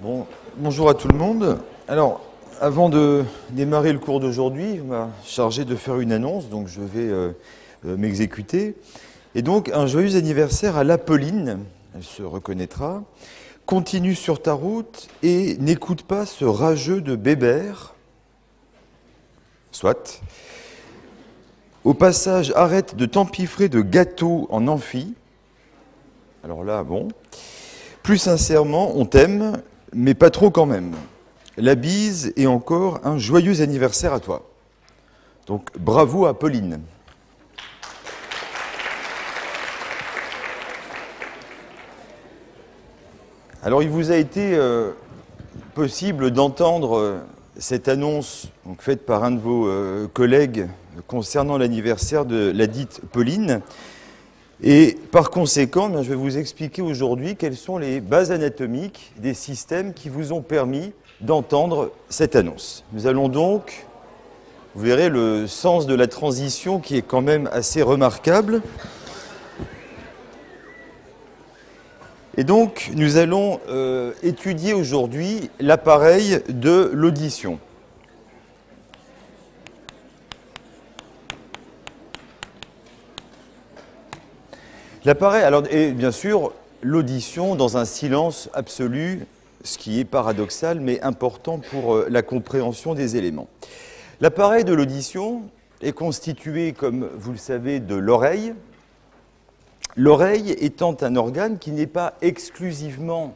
Bon, bonjour à tout le monde. Alors, avant de démarrer le cours d'aujourd'hui, on m'a chargé de faire une annonce, donc je vais euh, euh, m'exécuter. Et donc, un joyeux anniversaire à l'Apolline, elle se reconnaîtra. Continue sur ta route et n'écoute pas ce rageux de Bébert. Soit. Au passage, arrête de t'empiffrer de gâteaux en amphi. Alors là, bon. Plus sincèrement, on t'aime, mais pas trop quand même. La bise et encore un joyeux anniversaire à toi. Donc bravo à Pauline. Alors il vous a été euh, possible d'entendre euh, cette annonce faite par un de vos euh, collègues concernant l'anniversaire de la dite Pauline. Et par conséquent, je vais vous expliquer aujourd'hui quelles sont les bases anatomiques des systèmes qui vous ont permis d'entendre cette annonce. Nous allons donc, vous verrez le sens de la transition qui est quand même assez remarquable. Et donc, nous allons euh, étudier aujourd'hui l'appareil de l'audition. L'appareil, alors, et bien sûr, l'audition dans un silence absolu, ce qui est paradoxal mais important pour euh, la compréhension des éléments. L'appareil de l'audition est constitué, comme vous le savez, de l'oreille. L'oreille étant un organe qui n'est pas exclusivement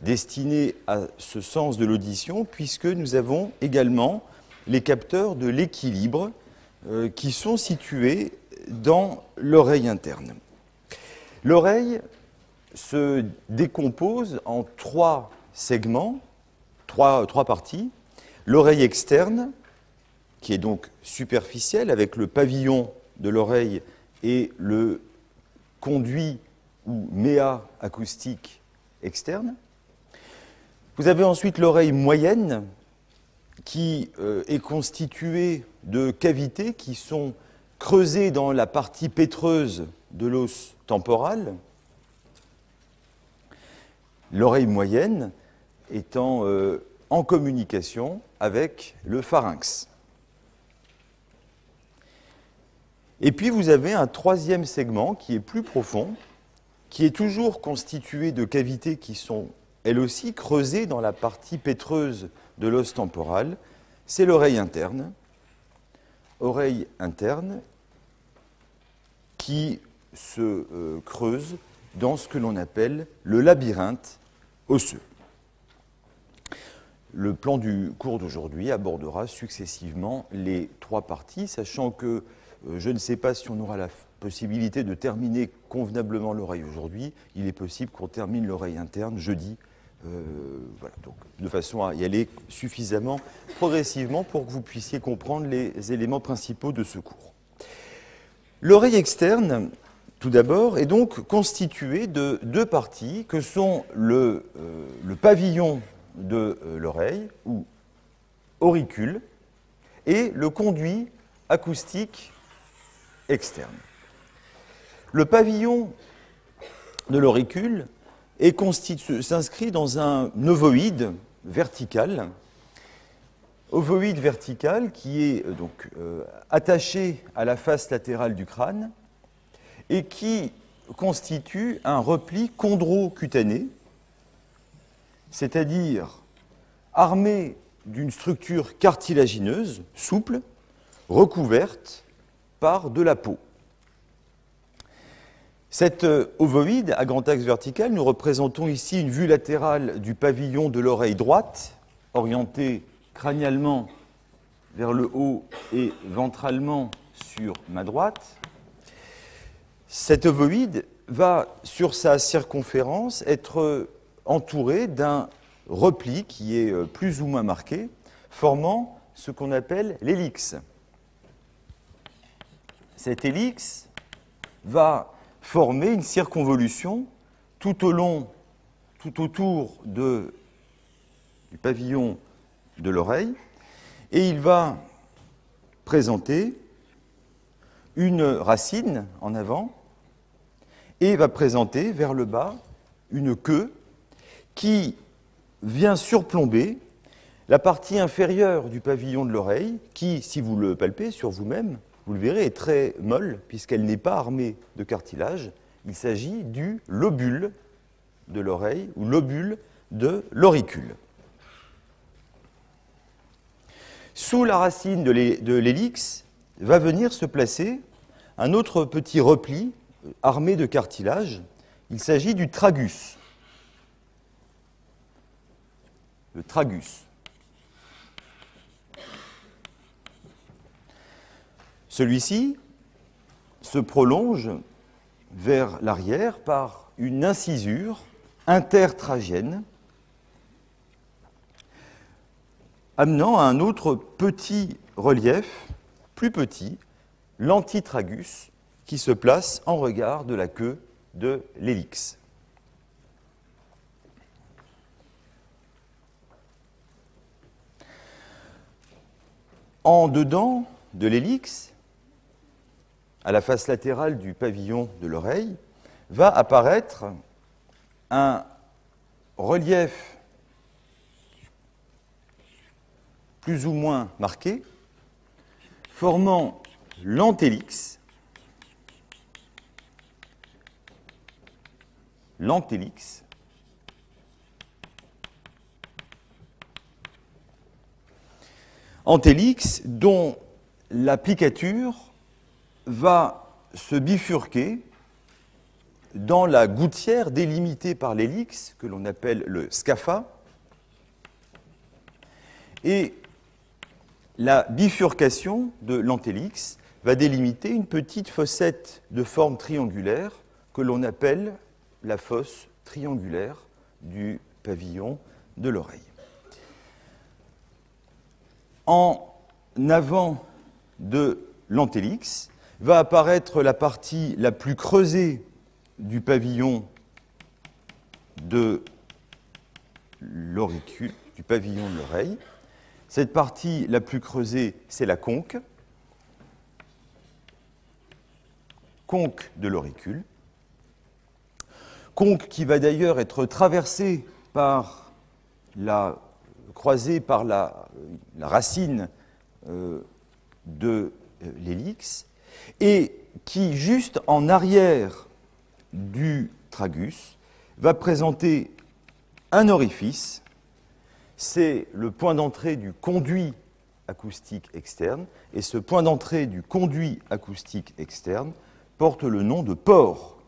destiné à ce sens de l'audition, puisque nous avons également les capteurs de l'équilibre euh, qui sont situés dans l'oreille interne. L'oreille se décompose en trois segments, trois, parties. L'oreille externe, qui est donc superficielle, avec le pavillon de l'oreille et le conduit ou méa acoustique externe. Vous avez ensuite l'oreille moyenne, qui euh, est constituée de cavités qui sont creusées dans la partie pétreuse de l'os temporal, l'oreille moyenne étant euh, en communication avec le pharynx. Et puis vous avez un troisième segment qui est plus profond, qui est toujours constitué de cavités qui sont elles aussi creusées dans la partie pétreuse de l'os temporal. C'est l'oreille interne. Oreille interne qui se euh, creuse dans ce que l'on appelle le labyrinthe osseux. Le plan du cours d'aujourd'hui abordera successivement les trois parties, sachant que euh, je ne sais pas si on aura la possibilité de terminer convenablement l'oreille aujourd'hui. Il est possible qu'on termine l'oreille interne jeudi, euh, voilà, de façon à y aller suffisamment progressivement pour que vous puissiez comprendre les éléments principaux de ce cours. L'oreille externe tout d'abord, est donc constitué de deux parties que sont le, euh, pavillon de euh, l'oreille, ou auricule, et le conduit acoustique externe. Le pavillon de l'auricule s'inscrit dans un ovoïde vertical, ovoïde vertical qui est euh, donc attaché à la face latérale du crâne et qui constitue un repli chondrocutané, c'est-à-dire armé d'une structure cartilagineuse, souple, recouverte par de la peau. Cet euh, ovoïde à grand axe vertical, nous représentons ici une vue latérale du pavillon de l'oreille droite, orientée crânialement vers le haut et ventralement sur ma droite, cet ovoïde va, sur sa circonférence, être entouré d'un repli qui est euh, plus ou moins marqué, formant ce qu'on appelle l'hélix. Cette hélix va former une circonvolution tout au long, tout autour du pavillon de l'oreille, et il va présenter une racine en avant et va présenter vers le bas une queue qui vient surplomber la partie inférieure du pavillon de l'oreille, qui, si vous le palpez sur vous-même, vous le verrez, est très molle, puisqu'elle n'est pas armée de cartilage. Il s'agit du lobule de l'oreille ou lobule de l'auricule. Sous la racine de l'hélix va venir se placer un autre petit repli armé de cartilage. Il s'agit du tragus. Le tragus. Celui-ci se prolonge vers l'arrière par une incisure intertragienne amenant à un autre petit relief, plus petit, l'antitragus, qui se place en regard de la queue de l'hélix. En dedans de l'hélix, à la face latérale du pavillon de l'oreille, va apparaître un relief plus ou moins marqué, formant l'antélix, l'antélix, antélix dont l'applicature va se bifurquer dans la gouttière délimitée par l'hélix, que l'on appelle le scapha, et la bifurcation de l'antélix va délimiter une petite fossette de forme triangulaire que l'on appelle la fosse triangulaire du pavillon de l'oreille. En avant de l'antélix va apparaître la partie la plus creusée du pavillon de l'auricule, du pavillon de l'oreille, cette partie la plus creusée, c'est la conque, conque de l'auricule, conque qui va d'ailleurs être traversée par la croisée par la, racine euh, de euh, l'hélix et qui, juste en arrière du tragus, va présenter un orifice. C'est le point d'entrée du conduit acoustique externe, et ce point d'entrée du conduit acoustique externe porte le nom de port,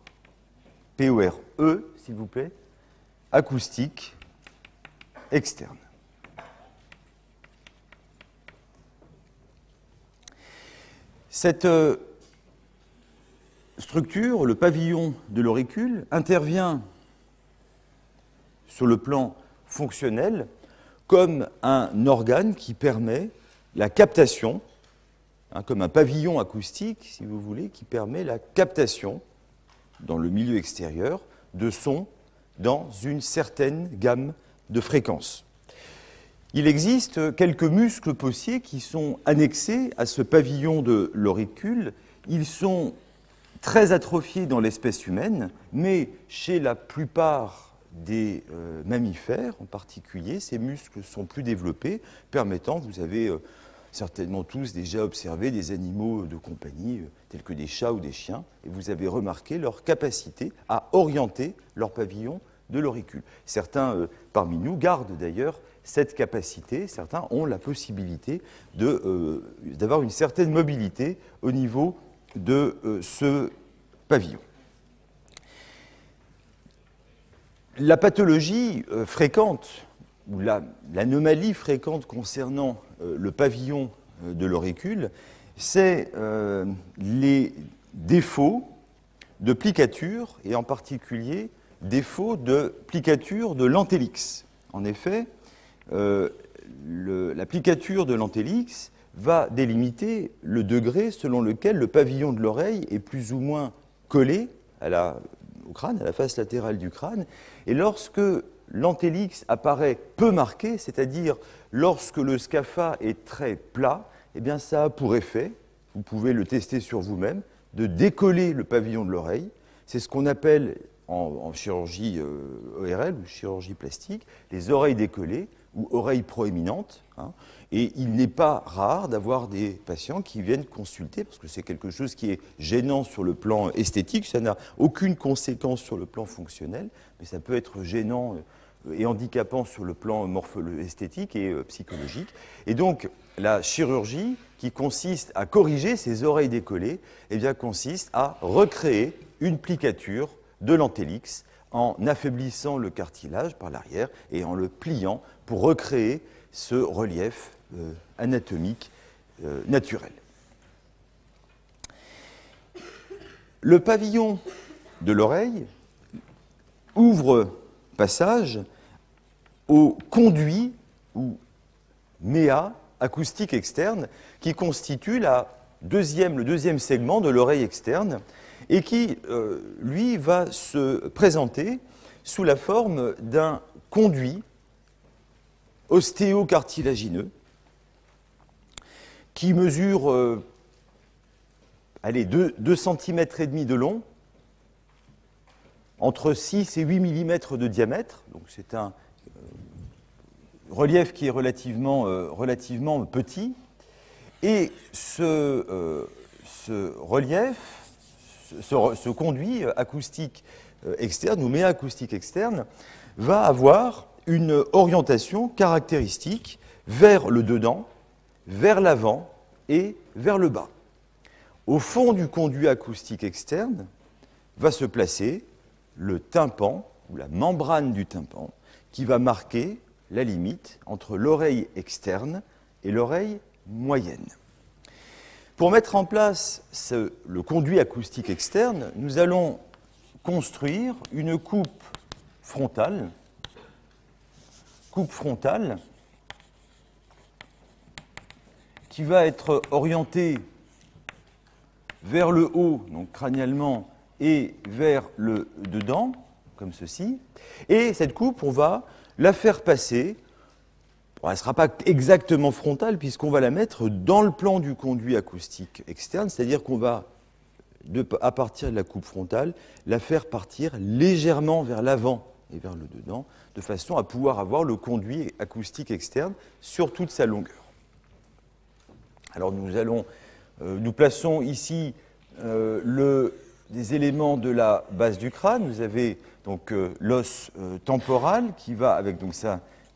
P-O-R-E, s'il vous plaît, acoustique externe. Cette euh, structure, le pavillon de l'auricule, intervient sur le plan fonctionnel comme un organe qui permet la captation, hein, comme un pavillon acoustique, si vous voulez, qui permet la captation dans le milieu extérieur de sons dans une certaine gamme de fréquences. Il existe quelques muscles possiers qui sont annexés à ce pavillon de l'auricule. Ils sont très atrophiés dans l'espèce humaine, mais chez la plupart des euh, mammifères en particulier, ces muscles sont plus développés, permettant, vous avez euh, certainement tous déjà observé des animaux de compagnie, euh, tels que des chats ou des chiens, et vous avez remarqué leur capacité à orienter leur pavillon de l'auricule. Certains parmi nous gardent d'ailleurs cette capacité, certains ont la possibilité d'avoir une certaine mobilité au niveau de ce pavillon. La pathologie euh, fréquente, ou l'anomalie fréquente concernant euh, le pavillon euh, de l'auricule, c'est les défauts de plicature, et en particulier défauts de plicature de l'antélix. En effet, la plicature de l'antélix va délimiter le degré selon lequel le pavillon de l'oreille est plus ou moins collé au crâne, à la face latérale du crâne. Et lorsque l'antélix apparaît peu marqué, c'est-à-dire lorsque le scapha est très plat, eh bien ça a pour effet, vous pouvez le tester sur vous-même, de décoller le pavillon de l'oreille. C'est ce qu'on appelle en, chirurgie ORL ou chirurgie plastique, les oreilles décollées ou oreilles proéminentes. Hein. et il n'est pas rare d'avoir des patients qui viennent consulter, parce que c'est quelque chose qui est gênant sur le plan esthétique, ça n'a aucune conséquence sur le plan fonctionnel, mais ça peut être gênant et handicapant sur le plan morpholo-esthétique et psychologique. Et donc, la chirurgie qui consiste à corriger ces oreilles décollées, eh bien, consiste à recréer une plicature de l'antélix en affaiblissant le cartilage par l'arrière et en le pliant pour recréer ce relief euh, anatomique euh, naturel. Le pavillon de l'oreille ouvre passage au conduit ou méa acoustique externe qui constitue la deuxième, le deuxième segment de l'oreille externe et qui, euh, lui, va se présenter sous la forme d'un conduit ostéocartilagineux qui mesure euh, allez, 2, cm et demi de long, entre 6 et 8 mm de diamètre. Donc c'est un euh, relief qui est relativement, relativement petit. Et ce, ce relief, ce, conduit acoustique euh, externe ou méacoustique externe va avoir une orientation caractéristique vers le dedans, vers l'avant et vers le bas. Au fond du conduit acoustique externe va se placer le tympan ou la membrane du tympan qui va marquer la limite entre l'oreille externe et l'oreille moyenne. Pour mettre en place le conduit acoustique externe, nous allons construire une coupe frontale, coupe frontale qui va être orientée vers le haut, donc crânialement, et vers le dedans, comme ceci. Et cette coupe, on va la faire passer elle ne sera pas exactement frontale puisqu'on va la mettre dans le plan du conduit acoustique externe, c'est-à-dire qu'on va, à partir de la coupe frontale, la faire partir légèrement vers l'avant et vers le dedans, de façon à pouvoir avoir le conduit acoustique externe sur toute sa longueur. Alors nous allons, euh, nous plaçons ici euh, le, des éléments de la base du crâne. Vous avez donc euh, l'os temporal qui va avec donc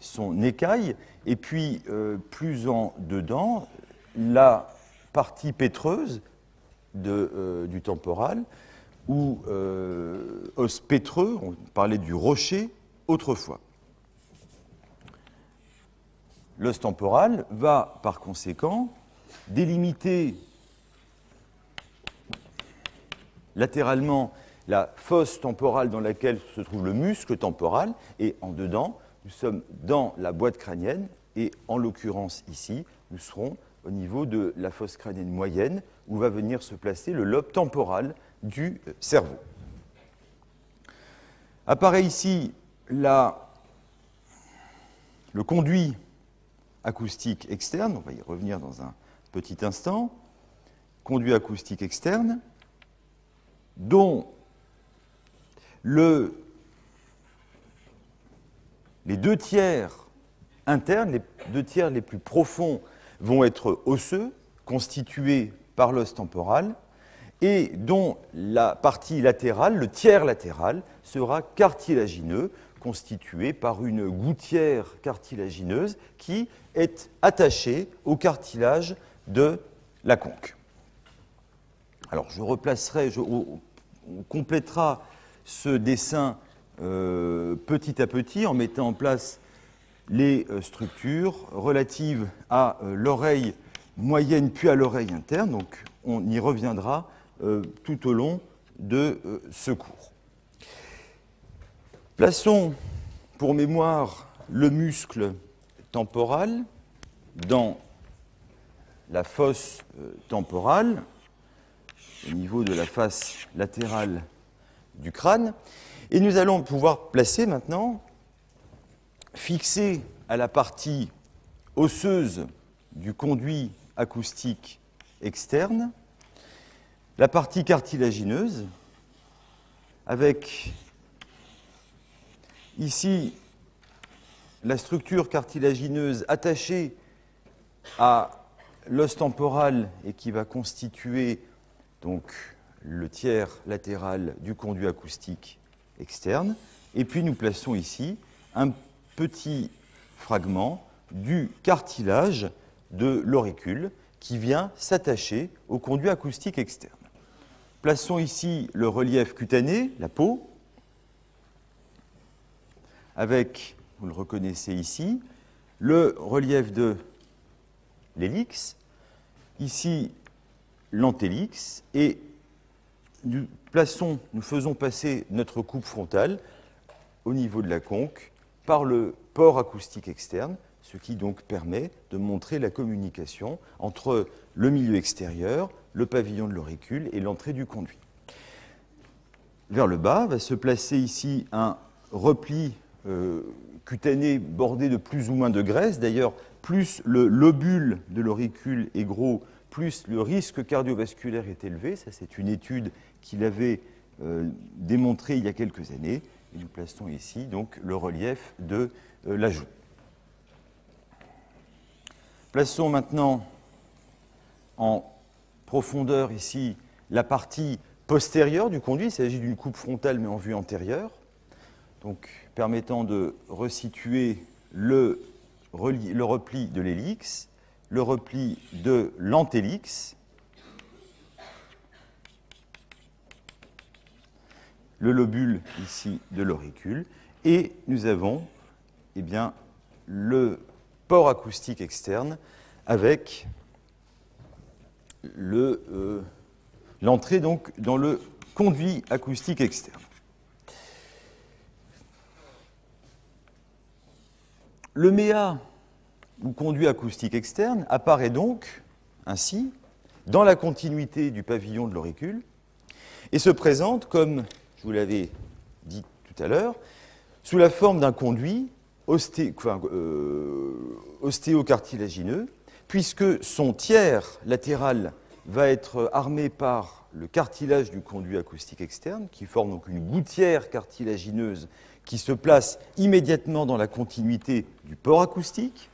son écaille, et puis euh, plus en dedans, la partie pétreuse euh, du temporal, ou euh, os pétreux, on parlait du rocher autrefois. L'os temporal va par conséquent délimiter latéralement la fosse temporale dans laquelle se trouve le muscle temporal et en dedans nous sommes dans la boîte crânienne et en l'occurrence ici, nous serons au niveau de la fosse crânienne moyenne où va venir se placer le lobe temporal du cerveau. Apparaît ici le conduit acoustique externe, on va y revenir dans un petit instant, conduit acoustique externe, dont le les deux tiers internes, les deux tiers les plus profonds, vont être osseux, constitués par l'os temporal, et dont la partie latérale, le tiers latéral, sera cartilagineux, constitué par une gouttière cartilagineuse qui est attachée au cartilage de la conque. Alors je replacerai, on complétera ce dessin euh, petit à petit en mettant en place les euh, structures relatives à euh, l'oreille moyenne puis à l'oreille interne. Donc on y reviendra tout au long de ce cours. Plaçons pour mémoire le muscle temporal dans la fosse temporale au niveau de la face latérale du crâne. Et nous allons pouvoir placer maintenant, fixer à la partie osseuse du conduit acoustique externe, la partie cartilagineuse, avec Ici, la structure cartilagineuse attachée à l'os temporal et qui va constituer donc le tiers latéral du conduit acoustique externe. Et puis nous plaçons ici un petit fragment du cartilage de l'auricule qui vient s'attacher au conduit acoustique externe. Plaçons ici le relief cutané, la peau, avec, vous le reconnaissez ici, le relief de l'hélix, ici l'antélix, et nous plaçons, nous faisons passer notre coupe frontale au niveau de la conque par le port acoustique externe, ce qui donc permet de montrer la communication entre le milieu extérieur, le pavillon de l'auricule et l'entrée du conduit. Vers le bas va se placer ici un repli euh, cutané bordé de plus ou moins de graisse. D'ailleurs, plus le lobule de l'auricule est gros, plus le risque cardiovasculaire est élevé. Ça, c'est une étude qu'il avait euh, démontrée il y a quelques années. Et nous plaçons ici donc le relief de euh, la joue. Plaçons maintenant en profondeur ici la partie postérieure du conduit. Il s'agit d'une coupe frontale mais en vue antérieure. Donc permettant de resituer le, le repli de l'hélix, le repli de l'antélix, le lobule ici de l'auricule, et nous avons eh bien, le port acoustique externe avec euh, l'entrée dans le conduit acoustique externe. Le MEA, ou conduit acoustique externe, apparaît donc ainsi dans la continuité du pavillon de l'auricule et se présente comme, je vous l'avais dit tout à l'heure, sous la forme d'un conduit euh, ostéocartilagineux, puisque son tiers latéral va être armé par le cartilage du conduit acoustique externe, qui forme donc une gouttière cartilagineuse qui se place immédiatement dans la continuité du port acoustique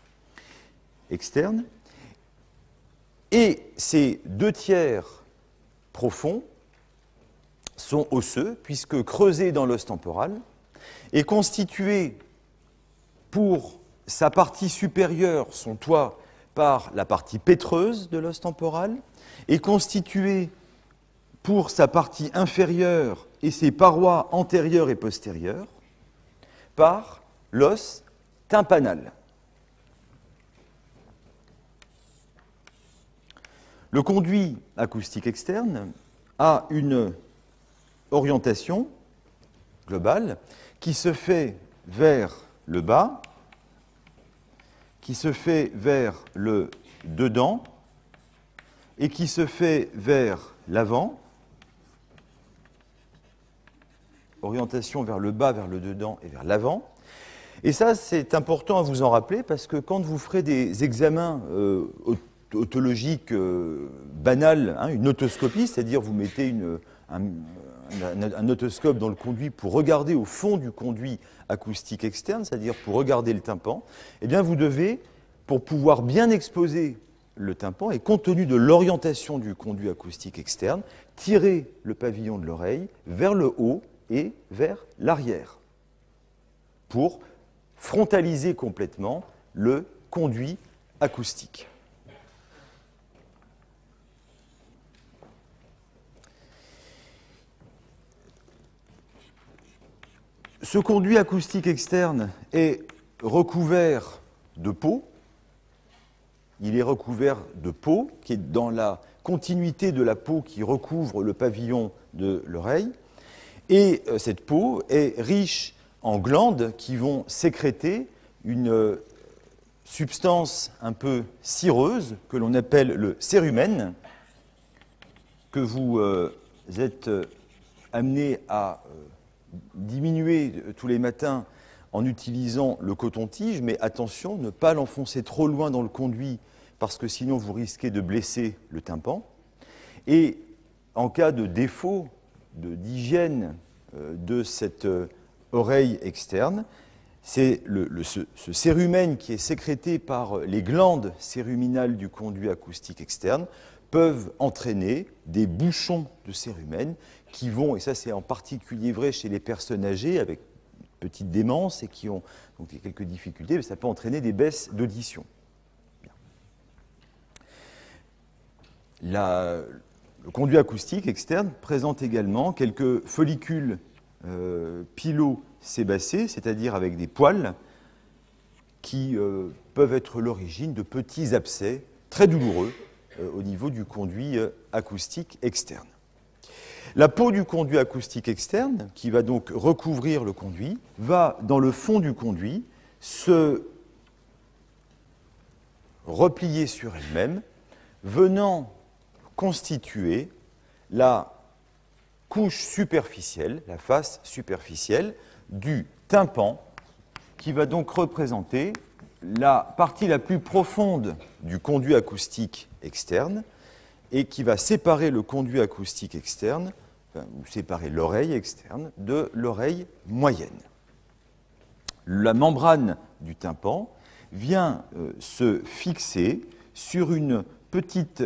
Et ces deux tiers profonds sont osseux, puisque creusés dans l'os temporal et constitués pour sa partie supérieure, son toit, par la partie pétreuse de l'os temporal, et constitués pour sa partie inférieure et ses parois antérieures et postérieures par l'os tympanal. Le conduit acoustique externe a une orientation globale qui se fait vers le bas, qui se fait vers le dedans et qui se fait vers l'avant orientation vers le bas, vers le dedans et vers l'avant. Et ça, c'est important à vous en rappeler parce que quand vous ferez des examens euh, otologiques euh, banals, hein, une otoscopie, c'est-à-dire vous mettez un, otoscope dans le conduit pour regarder au fond du conduit acoustique externe, c'est-à-dire pour regarder le tympan, eh bien vous devez, pour pouvoir bien exposer le tympan et compte tenu de l'orientation du conduit acoustique externe, tirer le pavillon de l'oreille vers le haut et vers l'arrière pour frontaliser complètement le conduit acoustique. Ce conduit acoustique externe est recouvert de peau. Il est recouvert de peau qui est dans la continuité de la peau qui recouvre le pavillon de l'oreille. Et euh, cette peau est riche en glandes qui vont sécréter une euh, substance un peu cireuse que l'on appelle le cérumen, que vous euh, êtes amené à diminuer tous les matins en utilisant le coton-tige, mais attention, ne pas l'enfoncer trop loin dans le conduit parce que sinon vous risquez de blesser le tympan. Et en cas de défaut d'hygiène euh, de cet euh, oreille externe. C'est ce, ce, cérumen qui est sécrété par les glandes céruminales du conduit acoustique externe peuvent entraîner des bouchons de cérumen qui vont, et ça c'est en particulier vrai chez les personnes âgées avec petite démence et qui ont donc, quelques difficultés, ça peut entraîner des baisses d'audition. le conduit acoustique externe présente également quelques follicules euh, pilosébacés, c'est-à-dire avec des poils, qui euh, peuvent être l'origine de petits abcès très douloureux euh, au niveau du conduit euh, acoustique externe. La peau du conduit acoustique externe, qui va donc recouvrir le conduit, va dans le fond du conduit se replier sur elle-même, venant constituer la couche superficielle, la face superficielle du tympan, qui va donc représenter la partie la plus profonde du conduit acoustique externe et qui va séparer le conduit acoustique externe, ou séparer l'oreille externe, de l'oreille moyenne. La membrane du tympan vient euh, se fixer sur une petite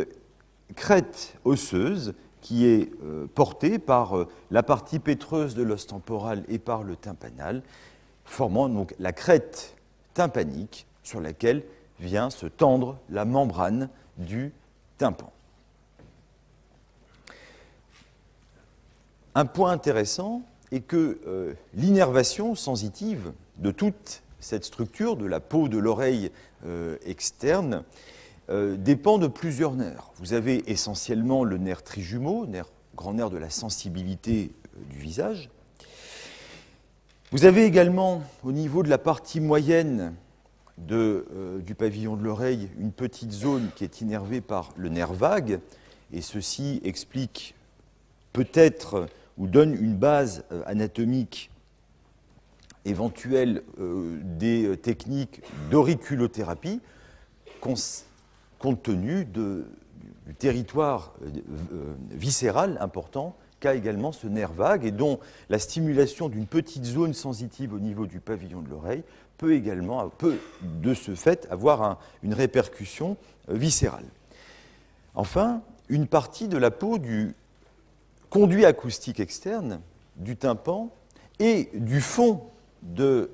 crête osseuse qui est euh, portée par euh, la partie pétreuse de l'os temporal et par le tympanal, formant donc la crête tympanique sur laquelle vient se tendre la membrane du tympan. Un point intéressant est que euh, l'innervation sensitive de toute cette structure de la peau de l'oreille euh, externe euh, dépend de plusieurs nerfs. Vous avez essentiellement le nerf trijumeau, nerf, grand nerf de la sensibilité du visage. Vous avez également au niveau de la partie moyenne du pavillon de l'oreille une petite zone qui est innervée par le nerf vague, et ceci explique peut-être ou donne une base euh, anatomique éventuelle euh, des euh, techniques d'auriculothérapie compte tenu du territoire viscéral important qu'a également ce nerf vague et dont la stimulation d'une petite zone sensitive au niveau du pavillon de l'oreille peut également, peut de ce fait, avoir une répercussion viscérale. Enfin, une partie de la peau du conduit acoustique externe du tympan et du fond de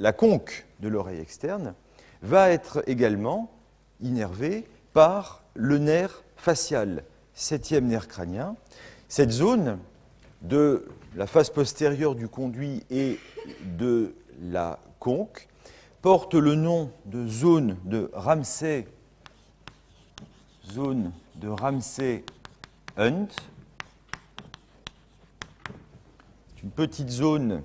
la conque de l'oreille externe va être également innervé par le nerf facial, septième nerf crânien. Cette zone de la face postérieure du conduit et de la conque porte le nom de zone de Ramsay, zone de Ramsay-Hunt, une petite zone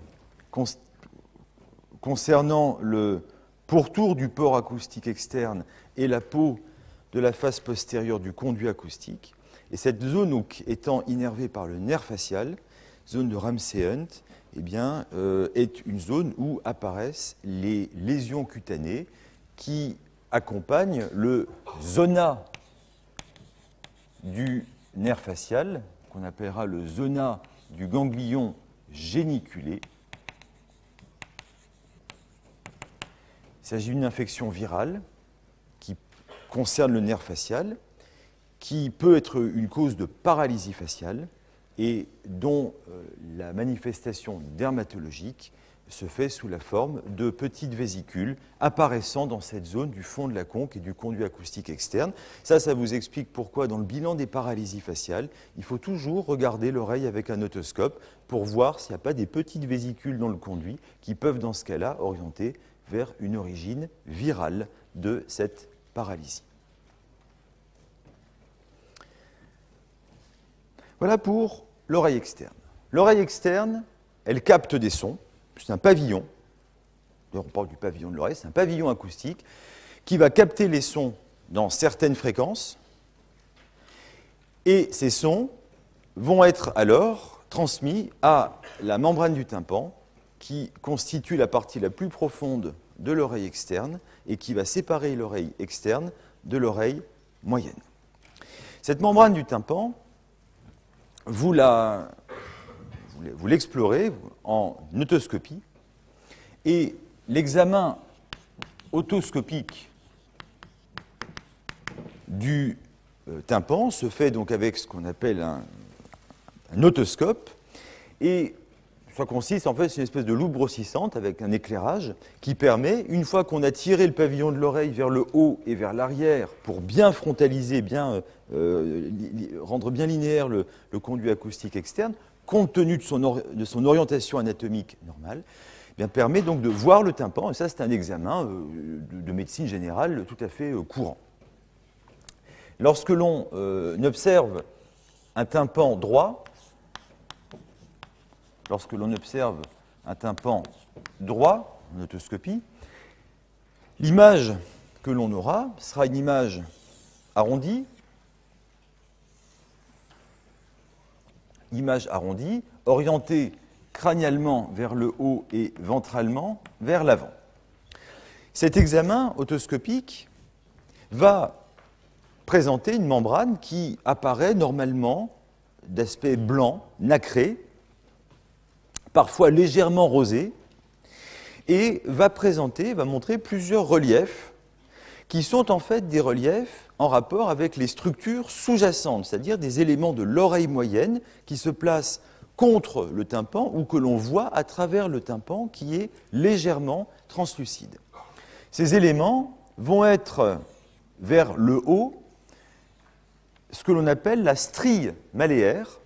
concernant le pourtour du port acoustique externe et la peau de la face postérieure du conduit acoustique. Et cette zone étant innervée par le nerf facial, zone de Ramsey-Hunt, eh bien, euh, est une zone où apparaissent les lésions cutanées qui accompagnent le zona du nerf facial, qu'on appellera le zona du ganglion géniculé. Il s'agit d'une infection virale qui concerne le nerf facial, qui peut être une cause de paralysie faciale et dont euh, la manifestation dermatologique se fait sous la forme de petites vésicules apparaissant dans cette zone du fond de la conque et du conduit acoustique externe. Ça, ça vous explique pourquoi dans le bilan des paralysies faciales, il faut toujours regarder l'oreille avec un otoscope pour voir s'il n'y a pas des petites vésicules dans le conduit qui peuvent dans ce cas-là orienter vers une origine virale de cette paralysie. Voilà pour l'oreille externe. L'oreille externe, elle capte des sons, c'est un pavillon, on parle du pavillon de l'oreille, c'est un pavillon acoustique qui va capter les sons dans certaines fréquences, et ces sons vont être alors transmis à la membrane du tympan, qui constitue la partie la plus profonde de l'oreille externe et qui va séparer l'oreille externe de l'oreille moyenne. Cette membrane du tympan, vous la, vous l'explorez en otoscopie. Et l'examen otoscopique du euh, tympan se fait donc avec ce qu'on appelle un, otoscope. Et ça consiste en fait, c'est une espèce de loupe grossissante avec un éclairage qui permet, une fois qu'on a tiré le pavillon de l'oreille vers le haut et vers l'arrière pour bien frontaliser, bien, euh, euh, rendre bien linéaire le, conduit acoustique externe, compte tenu de son, orientation anatomique normale, eh permet donc de voir le tympan. Et ça, c'est un examen de, de, médecine générale tout à fait courant. Lorsque l'on euh, observe un tympan droit, lorsque l'on observe un tympan droit en otoscopie, l'image que l'on aura sera une image arrondie, image arrondie, orientée crânialement vers le haut et ventralement vers l'avant. Cet examen otoscopique va présenter une membrane qui apparaît normalement d'aspect blanc, nacré, parfois légèrement rosé, et va présenter, va montrer plusieurs reliefs qui sont en fait des reliefs en rapport avec les structures sous-jacentes, c'est-à-dire des éléments de l'oreille moyenne qui se placent contre le tympan ou que l'on voit à travers le tympan qui est légèrement translucide. Ces éléments vont être vers le haut ce que l'on appelle la strie maléaire.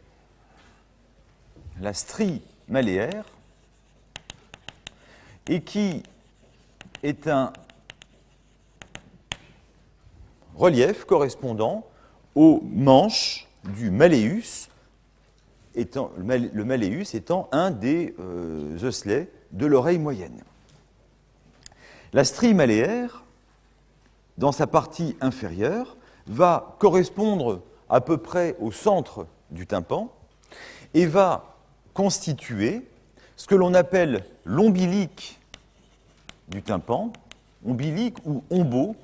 La strie maléaire, et qui est un relief correspondant au manche du étant, le maléus étant un des euh, osselets de l'oreille moyenne. La strie maléaire, dans sa partie inférieure, va correspondre à peu près au centre du tympan et va constituer ce que l'on appelle l'ombilique du tympan, ombilique ou ombo,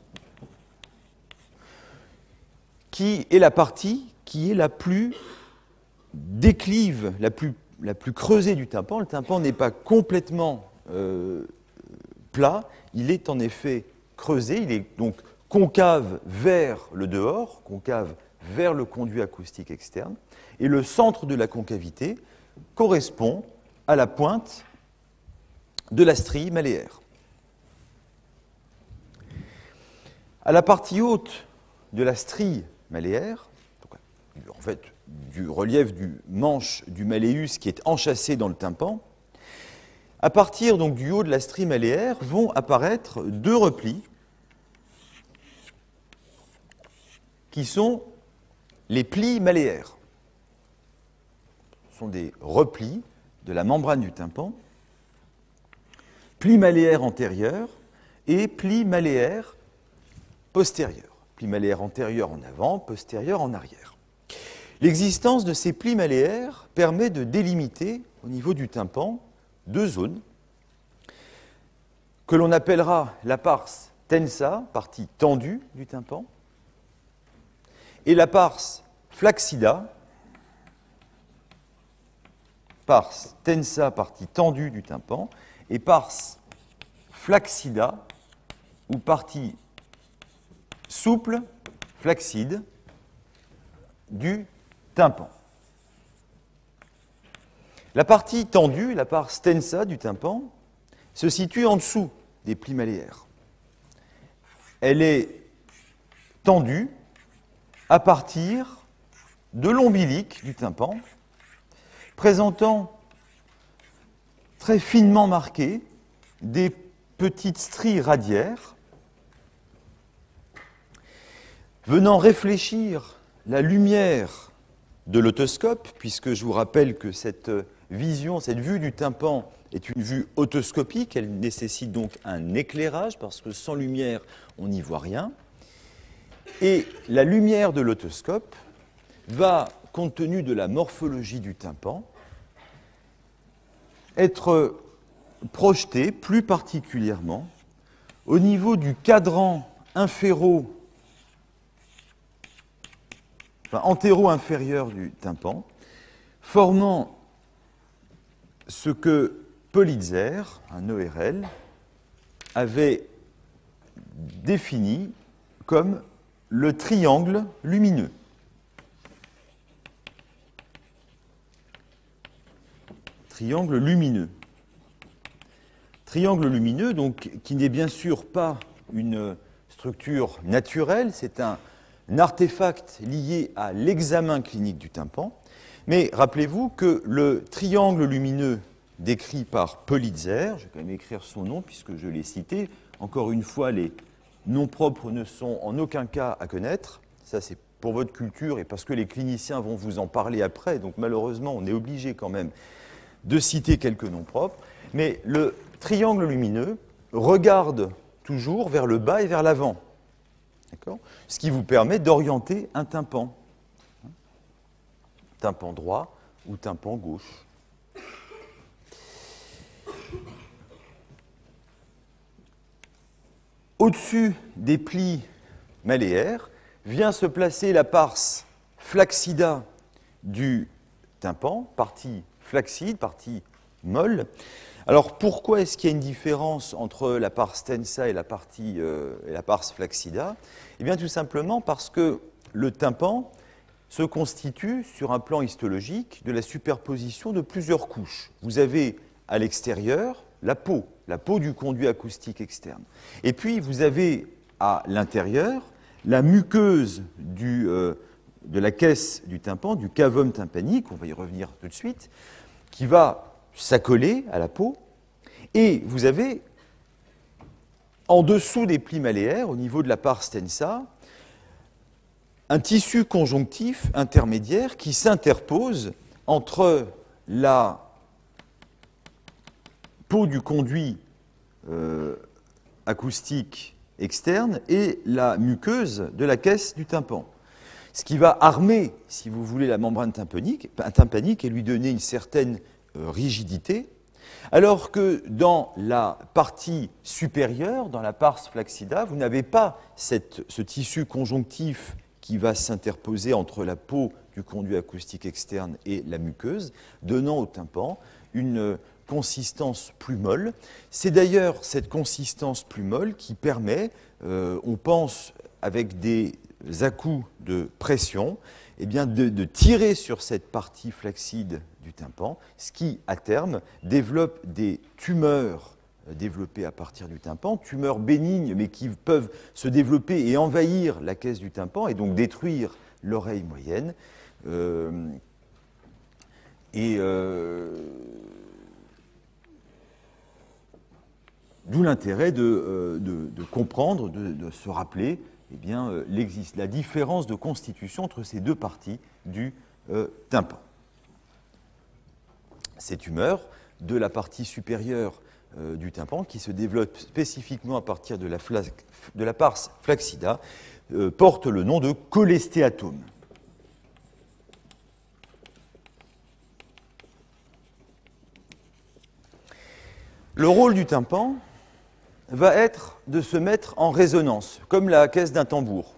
qui est la partie qui est la plus déclive, la plus, creusée du tympan. Le tympan n'est pas complètement euh, plat, il est en effet creusé, il est donc concave vers le dehors, concave vers le conduit acoustique externe, et le centre de la concavité correspond à la pointe de la strie maléaire. À la partie haute de la strie maléaire, en fait du relief du manche du maléus qui est enchâssé dans le tympan, à partir du haut de la strie maléaire vont apparaître deux replis qui sont les plis maléaires. Ce sont des replis de la membrane du tympan, plis maléaires antérieurs et plis maléaires postérieurs. Plis maléaires antérieurs en avant, postérieurs en arrière. L'existence de ces plis maléaires permet de délimiter au niveau du tympan deux zones que l'on appellera la pars tensa, partie tendue du tympan, et la pars flaccida, pars tensa, partie tendue du tympan, et pars flaccida, ou partie souple, flaccide, du tympan. La partie tendue, la pars tensa du tympan, se situe en dessous des plis maléaires. Elle est tendue à partir de l'ombilique du tympan, présentant très finement marquées des petites stries radiaires, venant réfléchir la lumière de l'otoscope, puisque je vous rappelle que cette vision, cette vue du tympan est une vue otoscopique, elle nécessite donc un éclairage, parce que sans lumière, on n'y voit rien. Et la lumière de l'otoscope va, compte tenu de la morphologie du tympan, être projetée plus particulièrement au niveau du cadran inféro, enfin, antéro-inférieur du tympan, formant ce que Politzer, un ERL, avait défini comme le triangle lumineux. Triangle lumineux. Triangle lumineux, donc, qui n'est bien sûr pas une structure naturelle, c'est un, artefact lié à l'examen clinique du tympan. Mais rappelez-vous que le triangle lumineux décrit par Politzer, je vais quand même écrire son nom puisque je l'ai cité, encore une fois, les noms propres ne sont en aucun cas à connaître, ça c'est pour votre culture et parce que les cliniciens vont vous en parler après, donc malheureusement on est obligé quand même de citer quelques noms propres, mais le triangle lumineux regarde toujours vers le bas et vers l'avant. Ce qui vous permet d'orienter un tympan. Tympan droit ou tympan gauche. Au-dessus des plis maléaires vient se placer la parse flaccida du tympan, partie flaccide, partie molle. Alors pourquoi est-ce qu'il y a une différence entre la parse tensa et la, partie, euh, et la parse flaccida Eh bien tout simplement parce que le tympan se constitue sur un plan histologique de la superposition de plusieurs couches. Vous avez à l'extérieur la peau, la peau du conduit acoustique externe. Et puis vous avez à l'intérieur la muqueuse euh, de la caisse du tympan, du cavum tympanique, on va y revenir tout de suite, qui va s'accoler à la peau. Et vous avez en dessous des plis maléaires, au niveau de la pars tensa, un tissu conjonctif intermédiaire qui s'interpose entre la peau du conduit euh, acoustique externe et la muqueuse de la caisse du tympan. Ce qui va armer, si vous voulez, la membrane tympanique, et lui donner une certaine rigidité, alors que dans la partie supérieure, dans la pars flaccida, vous n'avez pas ce tissu conjonctif qui va s'interposer entre la peau du conduit acoustique externe et la muqueuse, donnant au tympan une consistance plus molle. C'est d'ailleurs cette consistance plus molle qui permet, euh, on pense avec des à-coups de pression, eh bien de, tirer sur cette partie flaccide tympan, ce qui, à terme, développe des tumeurs euh, développées à partir du tympan, tumeurs bénignes, mais qui peuvent se développer et envahir la caisse du tympan et donc détruire l'oreille moyenne. Euh, et D'où l'intérêt de, euh, comprendre, de, se rappeler eh bien, euh, la différence de constitution entre ces deux parties du euh, tympan. Ces tumeurs de la partie supérieure du tympan, qui se développent spécifiquement à partir de la, de la pars flaccida, portent le nom de cholestéatome. Le rôle du tympan, va être de se mettre en résonance, comme la caisse d'un tambour.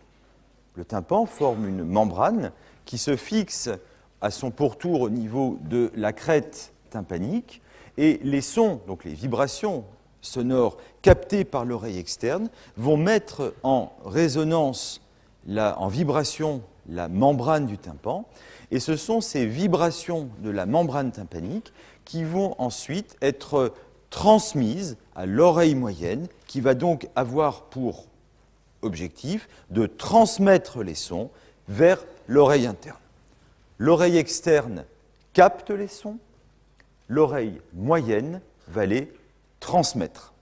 Le tympan forme une membrane qui se fixe à son pourtour au niveau de la crête tympanique et les sons, donc les vibrations sonores captées par l'oreille externe, vont mettre en résonance, en vibration, la membrane du tympan. Et ce sont ces vibrations de la membrane tympanique qui vont ensuite être transmise à l'oreille moyenne, qui va donc avoir pour objectif de transmettre les sons vers l'oreille interne. L'oreille externe capte les sons, l'oreille moyenne va les transmettre.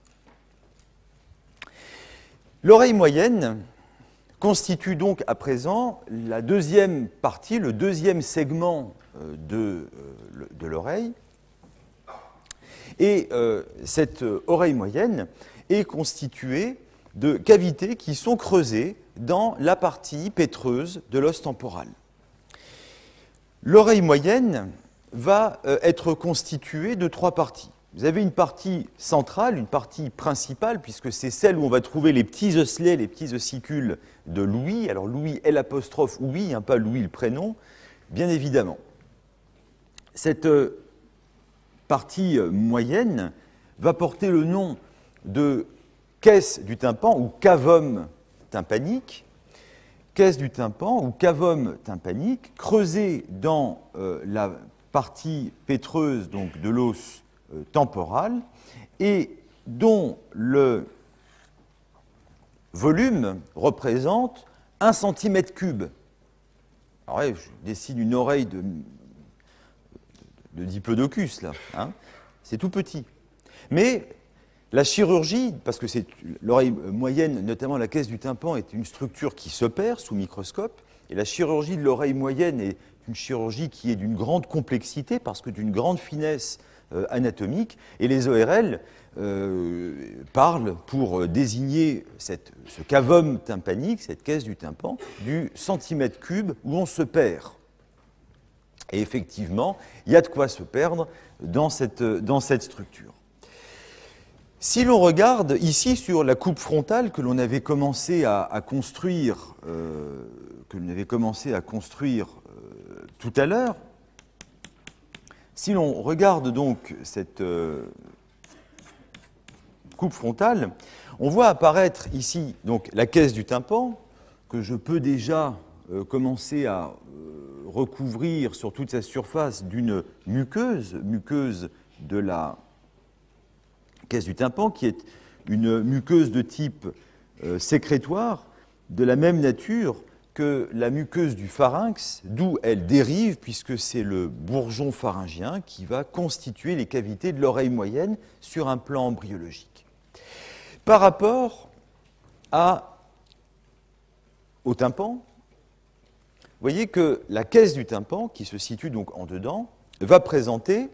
L'oreille moyenne constitue donc à présent la deuxième partie, le deuxième segment euh, de, euh, de l'oreille, et euh, cette oreille moyenne est constituée de cavités qui sont creusées dans la partie pétreuse de l'os temporal. L'oreille moyenne va euh, être constituée de trois parties. Vous avez une partie centrale, une partie principale, puisque c'est celle où on va trouver les petits osselets, les petits ossicules de Louis. Alors Louis est l'apostrophe oui, hein, pas Louis le prénom, bien évidemment. Cette euh, partie moyenne va porter le nom de caisse du tympan ou cavum tympanique, caisse du tympan ou cavum tympanique, creusé dans euh, la partie pétreuse donc, de l'os euh, temporal et dont le volume représente 1 cm cube. Alors, je dessine une oreille de, diplodocus, là. Hein. c'est tout petit. Mais la chirurgie, parce que c'est l'oreille moyenne, notamment la caisse du tympan, est une structure qui s'opère sous microscope, et la chirurgie de l'oreille moyenne est une chirurgie qui est d'une grande complexité, parce que d'une grande finesse euh, anatomique, et les ORL euh, parlent pour désigner cette, ce cavum tympanique, cette caisse du tympan, du centimètre cube où on se perd. Et effectivement, il y a de quoi se perdre dans cette structure. Si l'on regarde ici sur la coupe frontale que l'on avait commencé à, construire, euh, euh, tout à l'heure, si l'on regarde donc cette euh, coupe frontale, on voit apparaître ici donc la caisse du tympan que je peux déjà commencer à recouvrir sur toute sa surface d'une muqueuse, muqueuse de la caisse du tympan, qui est une muqueuse de type euh, sécrétoire, de la même nature que la muqueuse du pharynx, d'où elle dérive, puisque c'est le bourgeon pharyngien qui va constituer les cavités de l'oreille moyenne sur un plan embryologique. Par rapport au tympan, vous voyez que la caisse du tympan, qui se situe donc en dedans, va présenter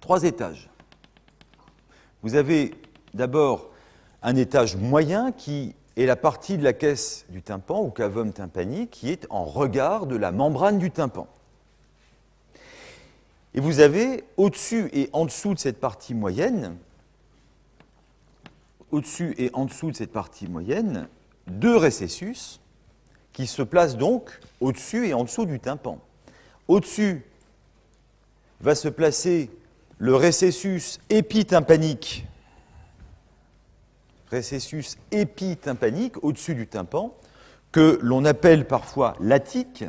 trois étages. Vous avez d'abord un étage moyen qui est la partie de la caisse du tympan ou cavum tympani qui est en regard de la membrane du tympan. Et vous avez au-dessus et en dessous de cette partie moyenne, au-dessus et en dessous de cette partie moyenne, deux récessus qui se placent donc au-dessus et en dessous du tympan. Au-dessus va se placer le récessus épitympanique, récessus au-dessus du tympan, que l'on appelle parfois l'atique.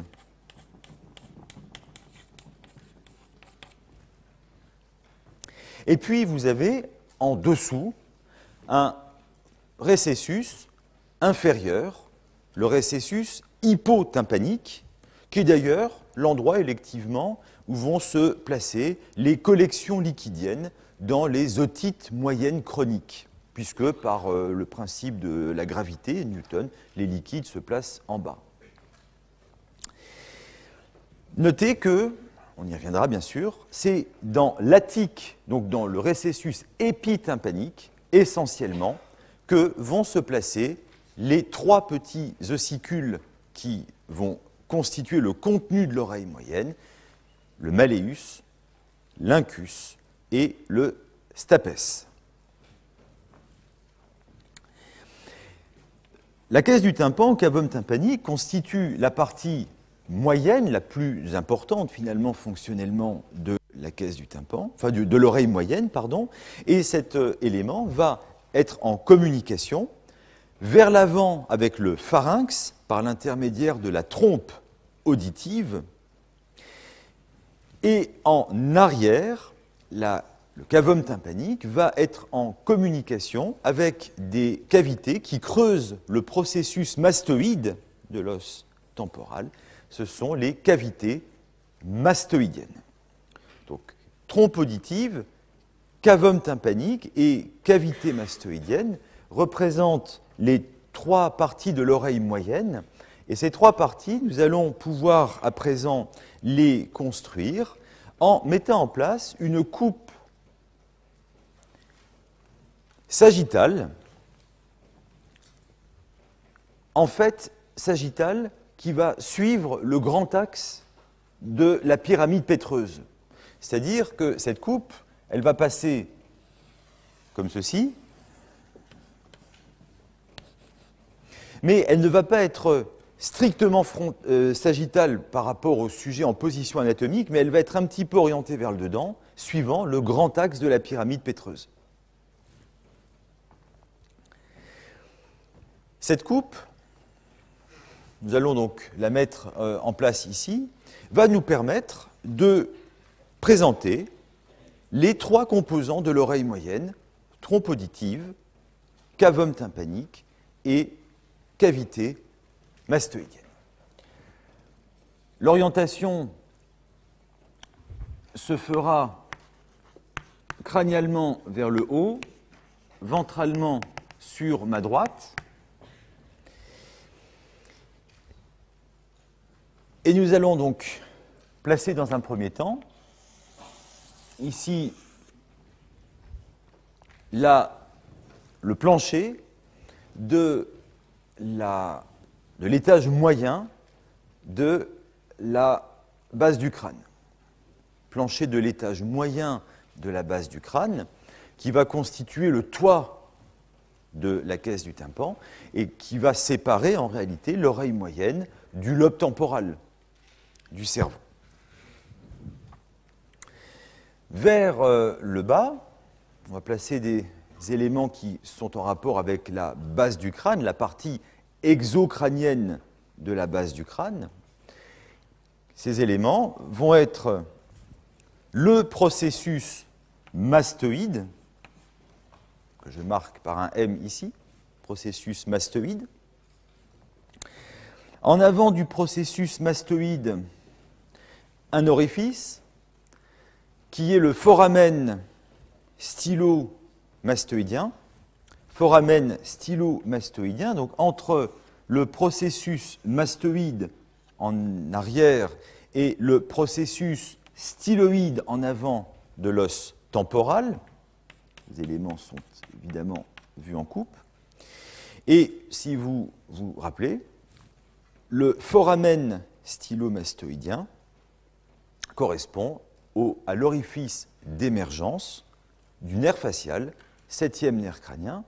Et puis vous avez en dessous un récessus inférieur, le récessus hypotympanique, qui est d'ailleurs l'endroit électivement où vont se placer les collections liquidiennes dans les otites moyennes chroniques, puisque par euh, le principe de la gravité, Newton, les liquides se placent en bas. Notez que, on y reviendra bien sûr, c'est dans l'attique, donc dans le récessus épitympanique, essentiellement, que vont se placer les trois petits ossicules qui vont constituer le contenu de l'oreille moyenne, le malleus, l'incus et le stapes. La caisse du tympan, cavum tympani, constitue la partie moyenne, la plus importante finalement fonctionnellement de la caisse du tympan, enfin de, de l'oreille moyenne, pardon, et cet euh, élément va être en communication vers l'avant avec le pharynx par l'intermédiaire de la trompe auditive et en arrière, le cavum tympanique va être en communication avec des cavités qui creusent le processus mastoïde de l'os temporal. Ce sont les cavités mastoïdiennes. Donc, trompe auditive, cavum tympanique et cavité mastoïdienne représentent les trois parties de l'oreille moyenne. Et ces trois parties, nous allons pouvoir à présent les construire en mettant en place une coupe sagittale, en fait sagittale qui va suivre le grand axe de la pyramide pétreuse. C'est-à-dire que cette coupe, elle va passer comme ceci, mais elle ne va pas être strictement euh, sagittale par rapport au sujet en position anatomique, mais elle va être un petit peu orientée vers le dedans, suivant le grand axe de la pyramide pétreuse. Cette coupe, nous allons donc la mettre euh, en place ici, va nous permettre de présenter les trois composants de l'oreille moyenne, trompe auditive, cavum tympanique et cavité mastoïdienne. L'orientation se fera crânialement vers le haut, ventralement sur ma droite. Et nous allons donc placer dans un premier temps, ici, là, le plancher de l'étage moyen de la base du crâne. Plancher de l'étage moyen de la base du crâne, qui va constituer le toit de la caisse du tympan et qui va séparer en réalité l'oreille moyenne du lobe temporal du cerveau. Vers euh, le bas, on va placer des éléments qui sont en rapport avec la base du crâne, la partie exocrânienne de la base du crâne. Ces éléments vont être le processus mastoïde, que je marque par un M ici, processus mastoïde. En avant du processus mastoïde, un orifice qui est le foramen stylo-mastoïdien. Foramen stylo-mastoïdien, donc entre le processus mastoïde en arrière et le processus styloïde en avant de l'os temporal. Les éléments sont évidemment vus en coupe. Et si vous vous rappelez, le foramen stylomastoïdien correspond à l'orifice d'émergence du nerf facial, septième nerf crânien,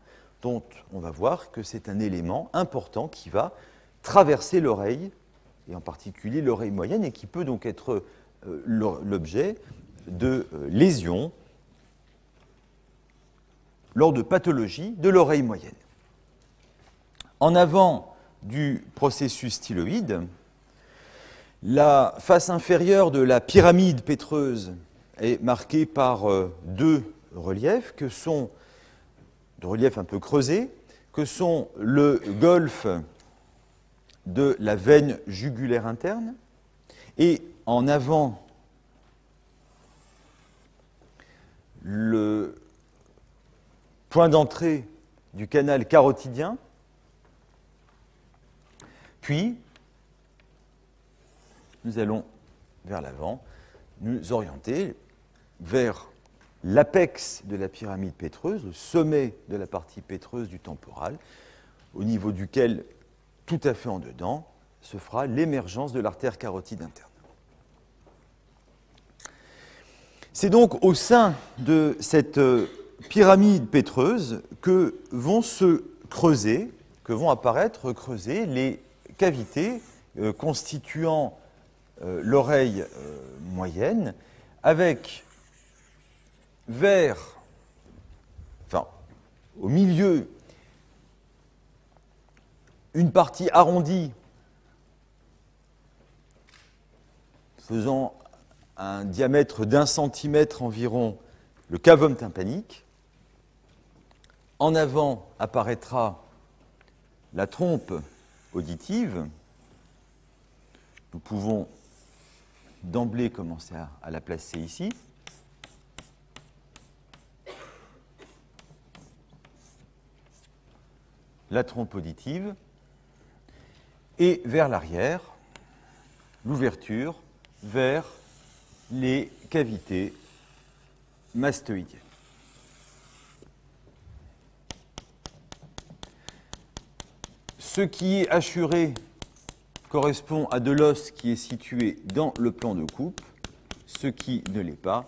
dont on va voir que c'est un élément important qui va traverser l'oreille, et en particulier l'oreille moyenne, et qui peut donc être euh, l'objet de euh, lésions lors de pathologies de l'oreille moyenne. En avant du processus styloïde, la face inférieure de la pyramide pétreuse est marquée par euh, deux reliefs que sont de reliefs un peu creusés, que sont le golfe de la veine jugulaire interne et en avant le point d'entrée du canal carotidien, puis nous allons vers l'avant, nous orienter vers l'apex de la pyramide pétreuse, le sommet de la partie pétreuse du temporal, au niveau duquel, tout à fait en dedans, se fera l'émergence de l'artère carotide interne. C'est donc au sein de cette euh, pyramide pétreuse que vont se creuser, que vont apparaître creuser les cavités euh, constituant euh, l'oreille moyenne, avec vers, enfin, au milieu, une partie arrondie faisant un diamètre d'un centimètre environ le cavum tympanique. En avant apparaîtra la trompe auditive. Nous pouvons d'emblée commencer à, la placer ici. La trompe auditive. Et vers l'arrière, l'ouverture vers les cavités mastoïdiennes. Ce qui est assuré correspond à de l'os qui est situé dans le plan de coupe. Ce qui ne l'est pas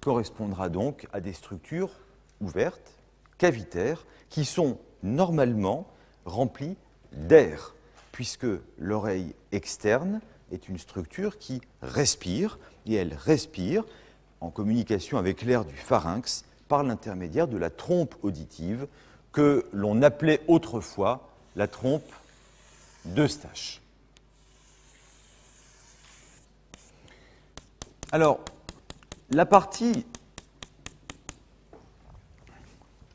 correspondra donc à des structures ouvertes, cavitaires, qui sont normalement remplies d'air, puisque l'oreille externe est une structure qui respire, et elle respire en communication avec l'air du pharynx par l'intermédiaire de la trompe auditive que l'on appelait autrefois la trompe d'Eustache. Alors, la partie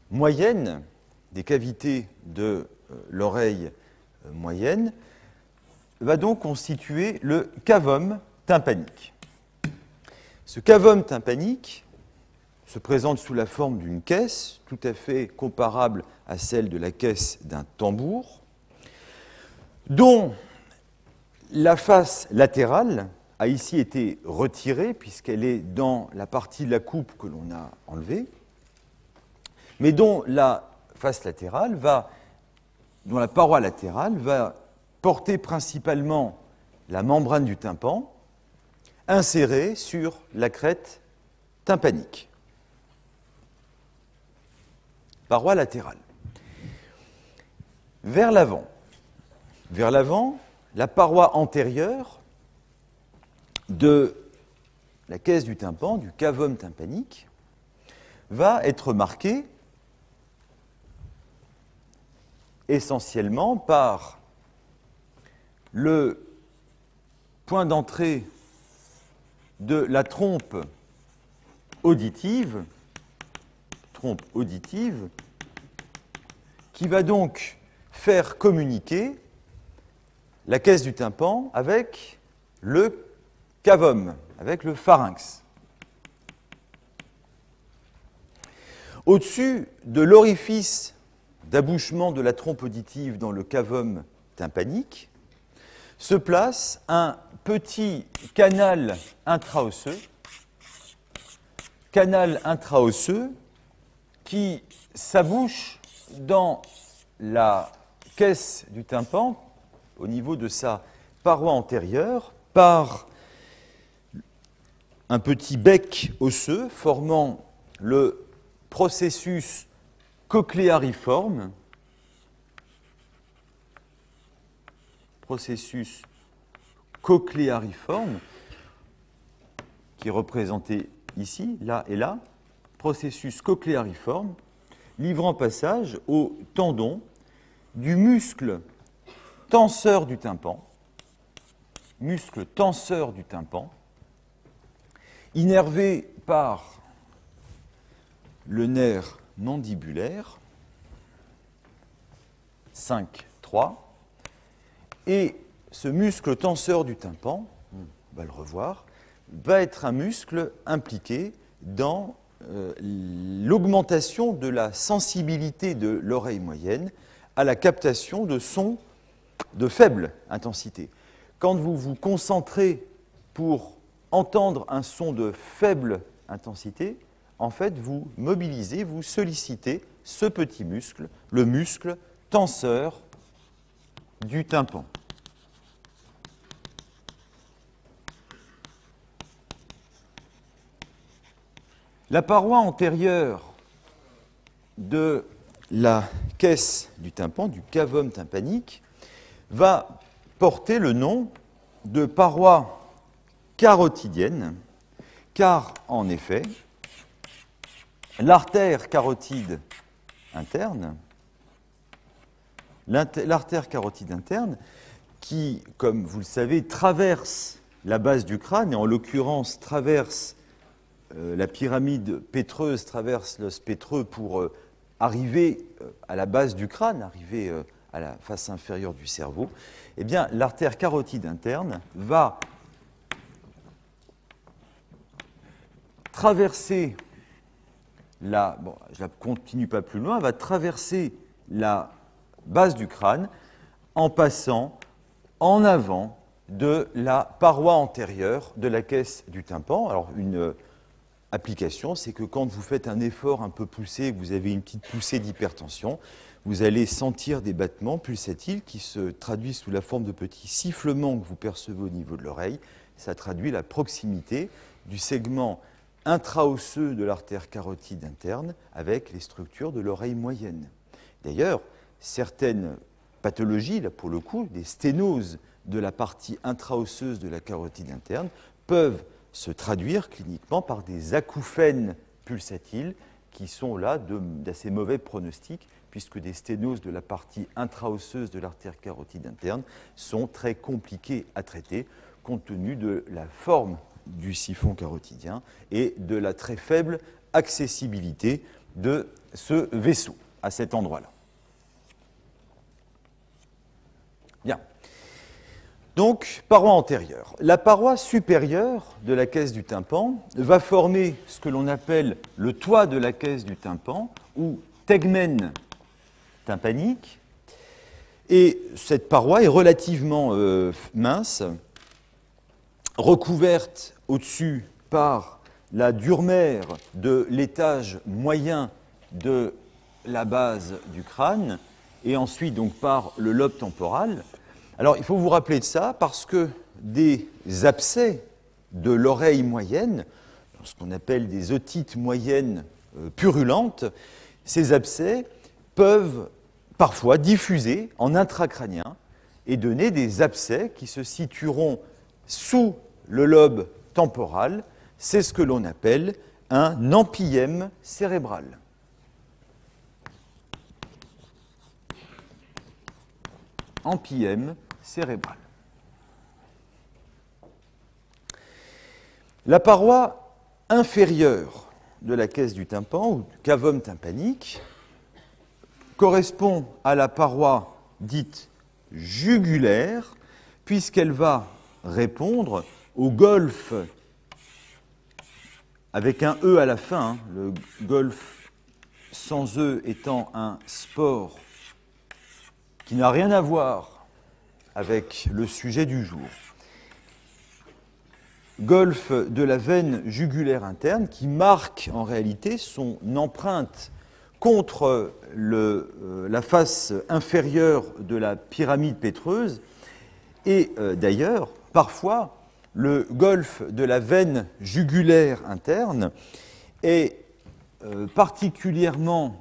moyenne des cavités de euh, l'oreille euh, moyenne va donc constituer le cavum tympanique. Ce cavum tympanique se présente sous la forme d'une caisse tout à fait comparable à celle de la caisse d'un tambour, dont la face latérale a ici été retirée puisqu'elle est dans la partie de la coupe que l'on a enlevée, mais dont la face latérale va, dont la paroi latérale va porter principalement la membrane du tympan insérée sur la crête tympanique. Paroi latérale. Vers l'avant, vers l'avant, la paroi antérieure de la caisse du tympan, du cavum tympanique, va être marquée essentiellement par le point d'entrée de la trompe auditive, auditive, qui va donc faire communiquer la caisse du tympan avec le cavum, avec le pharynx. Au-dessus de l'orifice d'abouchement de la trompe auditive dans le cavum tympanique se place un petit canal intraosseux, canal intraosseux qui s'abouche dans la caisse du tympan, au niveau de sa paroi antérieure, par un petit bec osseux formant le processus cochléariforme, processus cochléariforme, qui est représenté ici, là et là, processus cochléariforme, livrant passage au tendon du muscle tenseur du tympan, muscle tenseur du tympan, innervé par le nerf mandibulaire, 5, 3, et ce muscle tenseur du tympan, on va le revoir, va être un muscle impliqué dans euh, l'augmentation de la sensibilité de l'oreille moyenne à la captation de sons de faible intensité. Quand vous vous concentrez pour entendre un son de faible intensité, en fait, vous mobilisez, vous sollicitez ce petit muscle, le muscle tenseur du tympan. La paroi antérieure de la caisse du tympan, du cavum tympanique, va porter le nom de paroi carotidienne, car en effet, l'artère carotide interne, l'artère carotide interne, qui, comme vous le savez, traverse la base du crâne, et en l'occurrence traverse euh, la pyramide pétreuse, traverse le pétreux pour euh, arriver euh, à la base du crâne, arriver à la face inférieure du cerveau, eh bien, l'artère carotide interne va traverser la, bon, je ne continue pas plus loin, va traverser la base du crâne en passant en avant de la paroi antérieure de la caisse du tympan. Alors, une application, c'est que quand vous faites un effort un peu poussé, vous avez une petite poussée d'hypertension, vous allez sentir des battements pulsatiles qui se traduisent sous la forme de petits sifflements que vous percevez au niveau de l'oreille. Ça traduit la proximité du segment intraosseux de l'artère carotide interne avec les structures de l'oreille moyenne. D'ailleurs, certaines pathologies, là pour le coup, des sténoses de la partie intraosseuse de la carotide interne, peuvent se traduire cliniquement par des acouphènes pulsatiles qui sont là d'assez mauvais pronostics puisque des sténoses de la partie intraosseuse de l'artère carotide interne sont très compliquées à traiter compte tenu de la forme du siphon carotidien et de la très faible accessibilité de ce vaisseau à cet endroit-là. Bien. Donc, paroi antérieure. La paroi supérieure de la caisse du tympan va former ce que l'on appelle le toit de la caisse du tympan, ou tegmen tympanique. Et cette paroi est relativement euh, mince, recouverte au-dessus par la dure-mère de l'étage moyen de la base du crâne, et ensuite donc par le lobe temporal. Alors il faut vous rappeler de ça parce que des abcès de l'oreille moyenne, ce qu'on appelle des otites moyennes euh, purulentes, ces abcès peuvent parfois diffuser en intracrânien et donner des abcès qui se situeront sous le lobe temporal. C'est ce que l'on appelle un empyème cérébral. Empyème cérébral. La paroi inférieure de la caisse du tympan, ou du cavum tympanique, correspond à la paroi dite jugulaire, puisqu'elle va répondre au golfe avec un E à la fin, hein, le golfe sans E étant un sport qui n'a rien à voir avec le sujet du jour. Golfe de la veine jugulaire interne qui marque en réalité son empreinte contre euh, la face inférieure de la pyramide pétreuse et euh, d'ailleurs parfois le golfe de la veine jugulaire interne est euh, particulièrement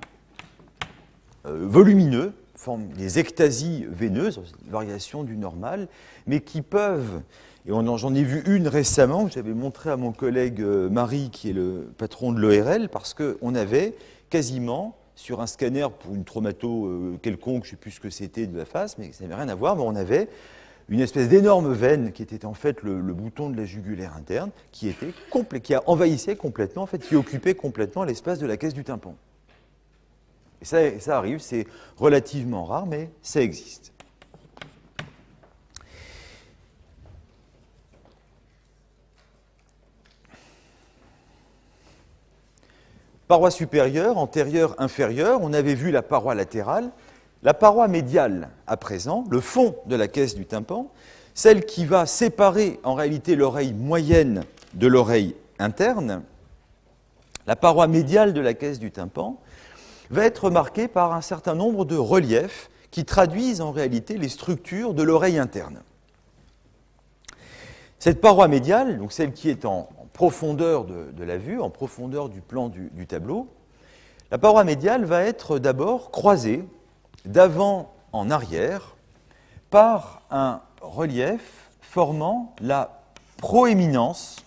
volumineux, forme des ectasies veineuses, variation du normal, mais qui peuvent, et j'en ai vu une récemment, j'avais montré à mon collègue Marie, qui est le patron de l'ORL, parce qu'on avait quasiment sur un scanner pour une traumato euh, quelconque, je ne sais plus ce que c'était de la face, mais ça n'avait rien à voir, mais on avait une espèce d'énorme veine qui était en fait le, bouton de la jugulaire interne, qui, était qui a envahissait complètement, en fait, qui occupait complètement l'espace de la caisse du tympan. Et ça, ça arrive, c'est relativement rare, mais ça existe. Paroi supérieure, antérieure, inférieure, on avait vu la paroi latérale. La paroi médiale, à présent, le fond de la caisse du tympan, celle qui va séparer en réalité l'oreille moyenne de l'oreille interne, la paroi médiale de la caisse du tympan, va être marquée par un certain nombre de reliefs qui traduisent en réalité les structures de l'oreille interne. Cette paroi médiale, donc celle qui est en, profondeur de, la vue, en profondeur du plan du, tableau, la paroi médiale va être d'abord croisée d'avant en arrière par un relief formant la proéminence,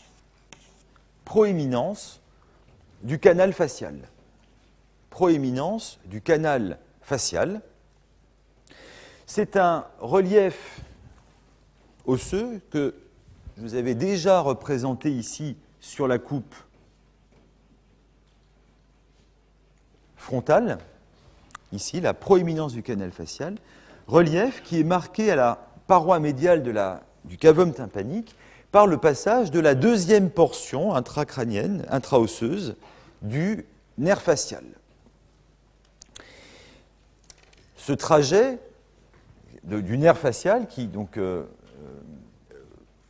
du canal facial. Proéminence du canal facial. C'est un relief osseux que je vous avais déjà représenté ici sur la coupe frontale, ici la proéminence du canal facial, relief qui est marqué à la paroi médiale du cavum tympanique par le passage de la deuxième portion intracrânienne, intraosseuse, du nerf facial. Ce trajet du nerf facial qui donc euh,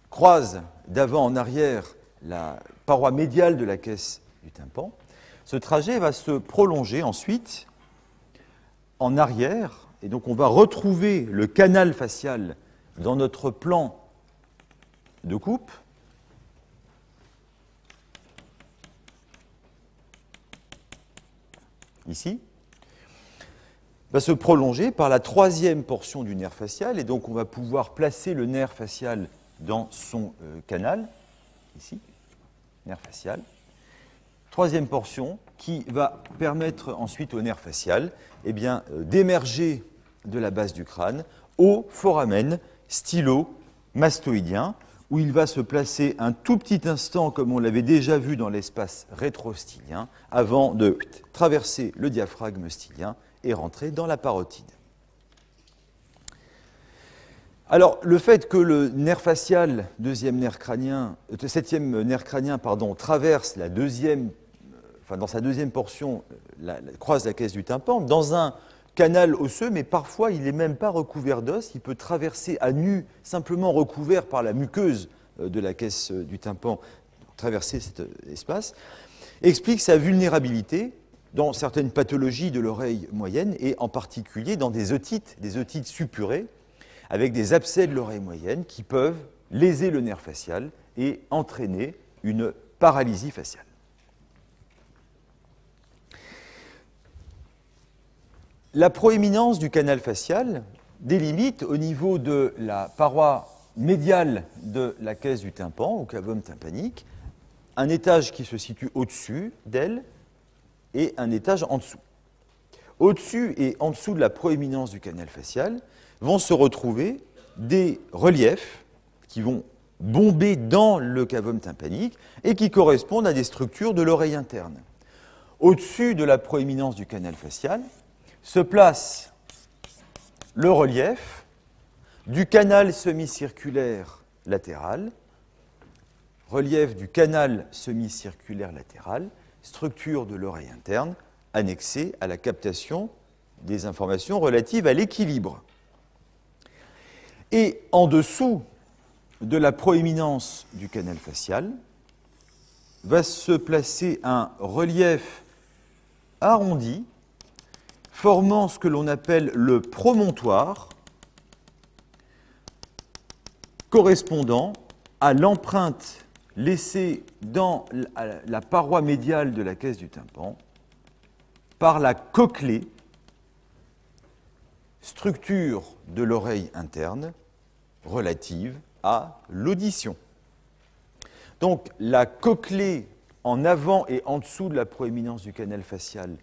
croise d'avant en arrière la paroi médiale de la caisse du tympan, ce trajet va se prolonger ensuite en arrière, et donc on va retrouver le canal facial dans notre plan de coupe. Ici, va se prolonger par la troisième portion du nerf facial, et donc on va pouvoir placer le nerf facial dans son euh, canal, ici, nerf facial. Troisième portion qui va permettre ensuite au nerf facial eh bien, euh, d'émerger de la base du crâne au foramen stylo-mastoïdien, où il va se placer un tout petit instant, comme on l'avait déjà vu dans l'espace rétrostylien, avant de traverser le diaphragme stylien et rentrer dans la parotide. Alors, le fait que le nerf facial, deuxième nerf crânien, euh, septième nerf crânien, pardon, traverse la deuxième, dans sa deuxième portion, la, croise la caisse du tympan, dans un canal osseux, mais parfois il n'est même pas recouvert d'os, il peut traverser à nu, simplement recouvert par la muqueuse euh, de la caisse du tympan, traverser cet espace, explique sa vulnérabilité dans certaines pathologies de l'oreille moyenne et en particulier dans des otites, des otites suppurées, avec des abcès de l'oreille moyenne qui peuvent léser le nerf facial et entraîner une paralysie faciale. La proéminence du canal facial délimite au niveau de la paroi médiale de la caisse du tympan, ou cavum tympanique, un étage qui se situe au-dessus d'elle et un étage en dessous. Au-dessus et en dessous de la proéminence du canal facial, vont se retrouver des reliefs qui vont bomber dans le cavum tympanique et qui correspondent à des structures de l'oreille interne. Au-dessus de la proéminence du canal facial se place le relief du canal semi-circulaire latéral, relief du canal semi-circulaire latéral, structure de l'oreille interne annexée à la captation des informations relatives à l'équilibre. Et en dessous de la proéminence du canal facial va se placer un relief arrondi formant ce que l'on appelle le promontoire correspondant à l'empreinte laissée dans la paroi médiale de la caisse du tympan par la cochlée structure de l'oreille interne relative à l'audition. Donc la cochlée en avant et en dessous de la proéminence du canal facial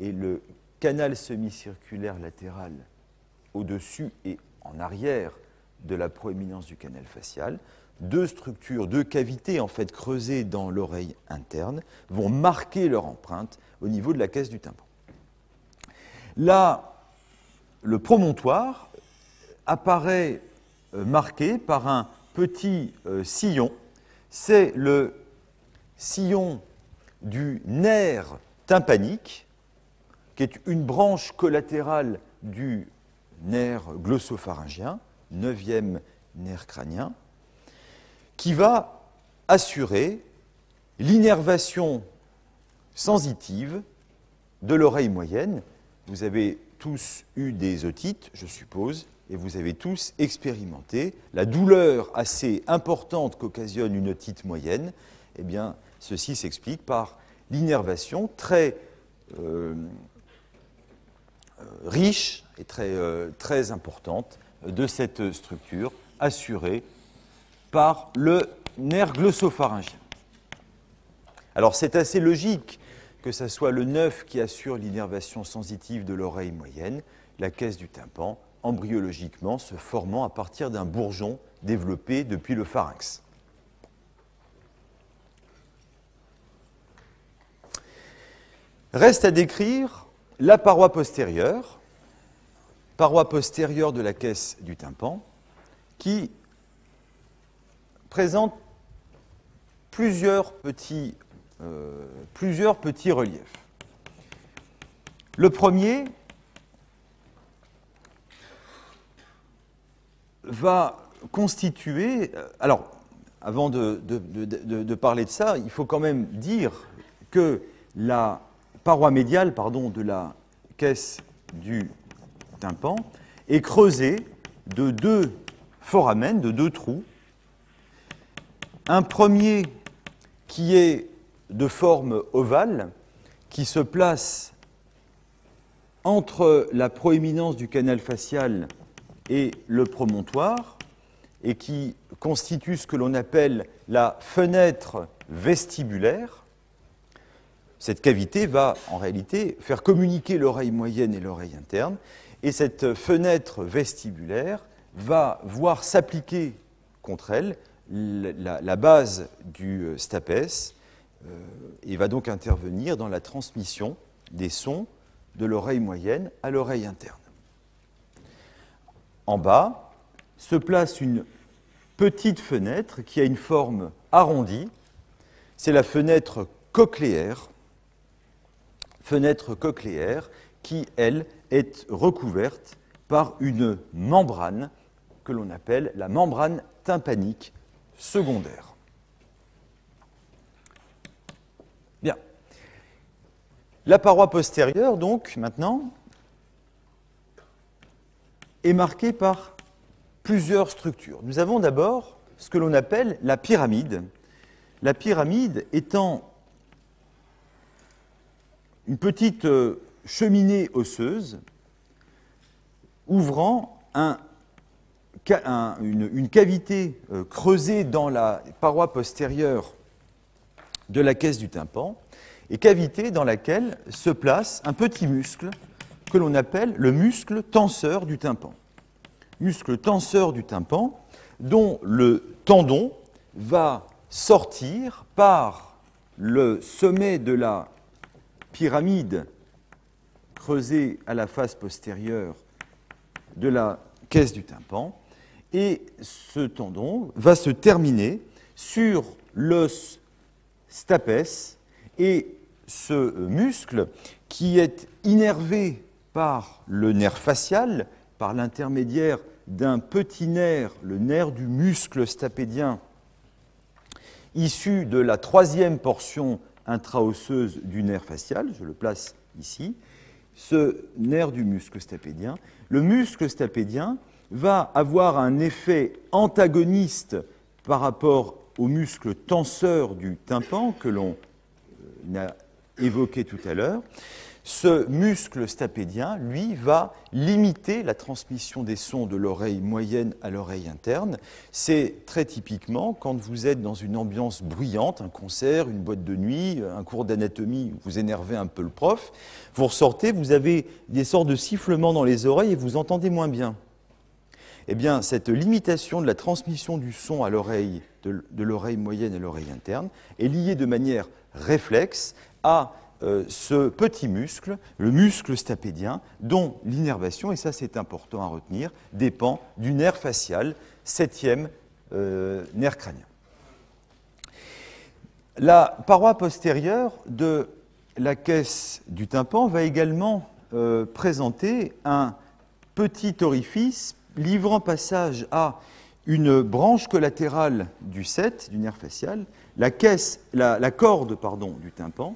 et le canal semi-circulaire latéral au-dessus et en arrière de la proéminence du canal facial, deux structures, deux cavités en fait creusées dans l'oreille interne vont marquer leur empreinte au niveau de la caisse du tympan. Là, le promontoire apparaît euh, marqué par un petit euh, sillon. C'est le sillon du nerf tympanique, qui est une branche collatérale du nerf glossopharyngien, neuvième nerf crânien, qui va assurer l'innervation sensitive de l'oreille moyenne. Vous avez tous eu des otites, je suppose, et vous avez tous expérimenté la douleur assez importante qu'occasionne une otite moyenne. Eh bien, ceci s'explique par l'innervation très euh, riche et très, euh, très importante de cette structure assurée par le nerf glossopharyngien. Alors c'est assez logique que ce soit le neuf qui assure l'innervation sensitive de l'oreille moyenne, la caisse du tympan, embryologiquement se formant à partir d'un bourgeon développé depuis le pharynx. Reste à décrire la paroi postérieure, paroi postérieure de la caisse du tympan, qui présente plusieurs petits euh, reliefs. Le premier va constituer. Euh, alors, avant de, parler de ça, il faut quand même dire que la paroi médiale de la caisse du tympan est creusée de deux foramen, de deux trous. Un premier qui est de forme ovale qui se place entre la proéminence du canal facial et le promontoire et qui constitue ce que l'on appelle la fenêtre vestibulaire. Cette cavité va en réalité faire communiquer l'oreille moyenne et l'oreille interne, et cette fenêtre vestibulaire va voir s'appliquer contre elle la, base du euh, stapes euh, et va donc intervenir dans la transmission des sons de l'oreille moyenne à l'oreille interne. En bas se place une petite fenêtre qui a une forme arrondie. C'est la fenêtre cochléaire, fenêtre cochléaire qui, elle, est recouverte par une membrane que l'on appelle la membrane tympanique secondaire. Bien. La paroi postérieure, donc, maintenant, est marquée par plusieurs structures. Nous avons d'abord ce que l'on appelle la pyramide. La pyramide étant une petite euh, cheminée osseuse ouvrant un une, cavité euh, creusée dans la paroi postérieure de la caisse du tympan, et cavité dans laquelle se place un petit muscle que l'on appelle le muscle tenseur du tympan. Muscle tenseur du tympan dont le tendon va sortir par le sommet de la pyramide creusée à la face postérieure de la caisse du tympan. Et ce tendon va se terminer sur l'os stapes et ce muscle qui est innervé par le nerf facial, par l'intermédiaire d'un petit nerf, le nerf du muscle stapédien, issu de la troisième portion intraosseuse du nerf facial, je le place ici, ce nerf du muscle stapédien. Le muscle stapédien va avoir un effet antagoniste par rapport au muscle tenseur du tympan que l'on euh, a évoqué tout à l'heure. Ce muscle stapédien, lui, va limiter la transmission des sons de l'oreille moyenne à l'oreille interne. C'est très typiquement quand vous êtes dans une ambiance bruyante, un concert, une boîte de nuit, un cours d'anatomie, vous énervez un peu le prof, vous ressortez, vous avez des sortes de sifflements dans les oreilles et vous entendez moins bien eh bien, cette limitation de la transmission du son à l'oreille, de, l'oreille moyenne à l'oreille interne, est liée de manière réflexe à euh, ce petit muscle, le muscle stapédien, dont l'innervation, et ça c'est important à retenir, dépend du nerf facial, septième euh, nerf crânien. La paroi postérieure de la caisse du tympan va également euh, présenter un petit orifice livrant passage à une branche collatérale du 7, du nerf facial, la, la, corde pardon, du tympan,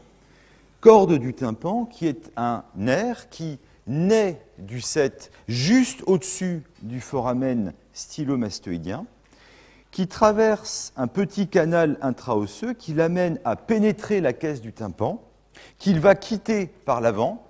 corde du tympan qui est un nerf qui naît du 7 juste au-dessus du foramen stylomastoïdien, qui traverse un petit canal intraosseux qui l'amène à pénétrer la caisse du tympan, qu'il va quitter par l'avant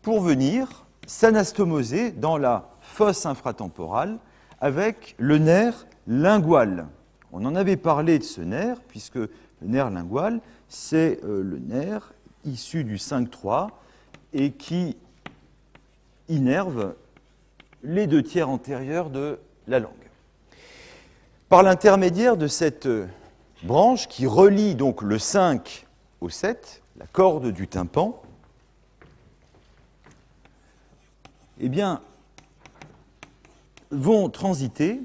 pour venir s'anastomoser dans la fosse infratemporale avec le nerf lingual. On en avait parlé de ce nerf, puisque le nerf lingual, c'est euh, le nerf issu du 5-3 et qui innerve les deux tiers antérieurs de la langue. Par l'intermédiaire de cette branche qui relie donc le 5 au 7, la corde du tympan, eh bien, vont transiter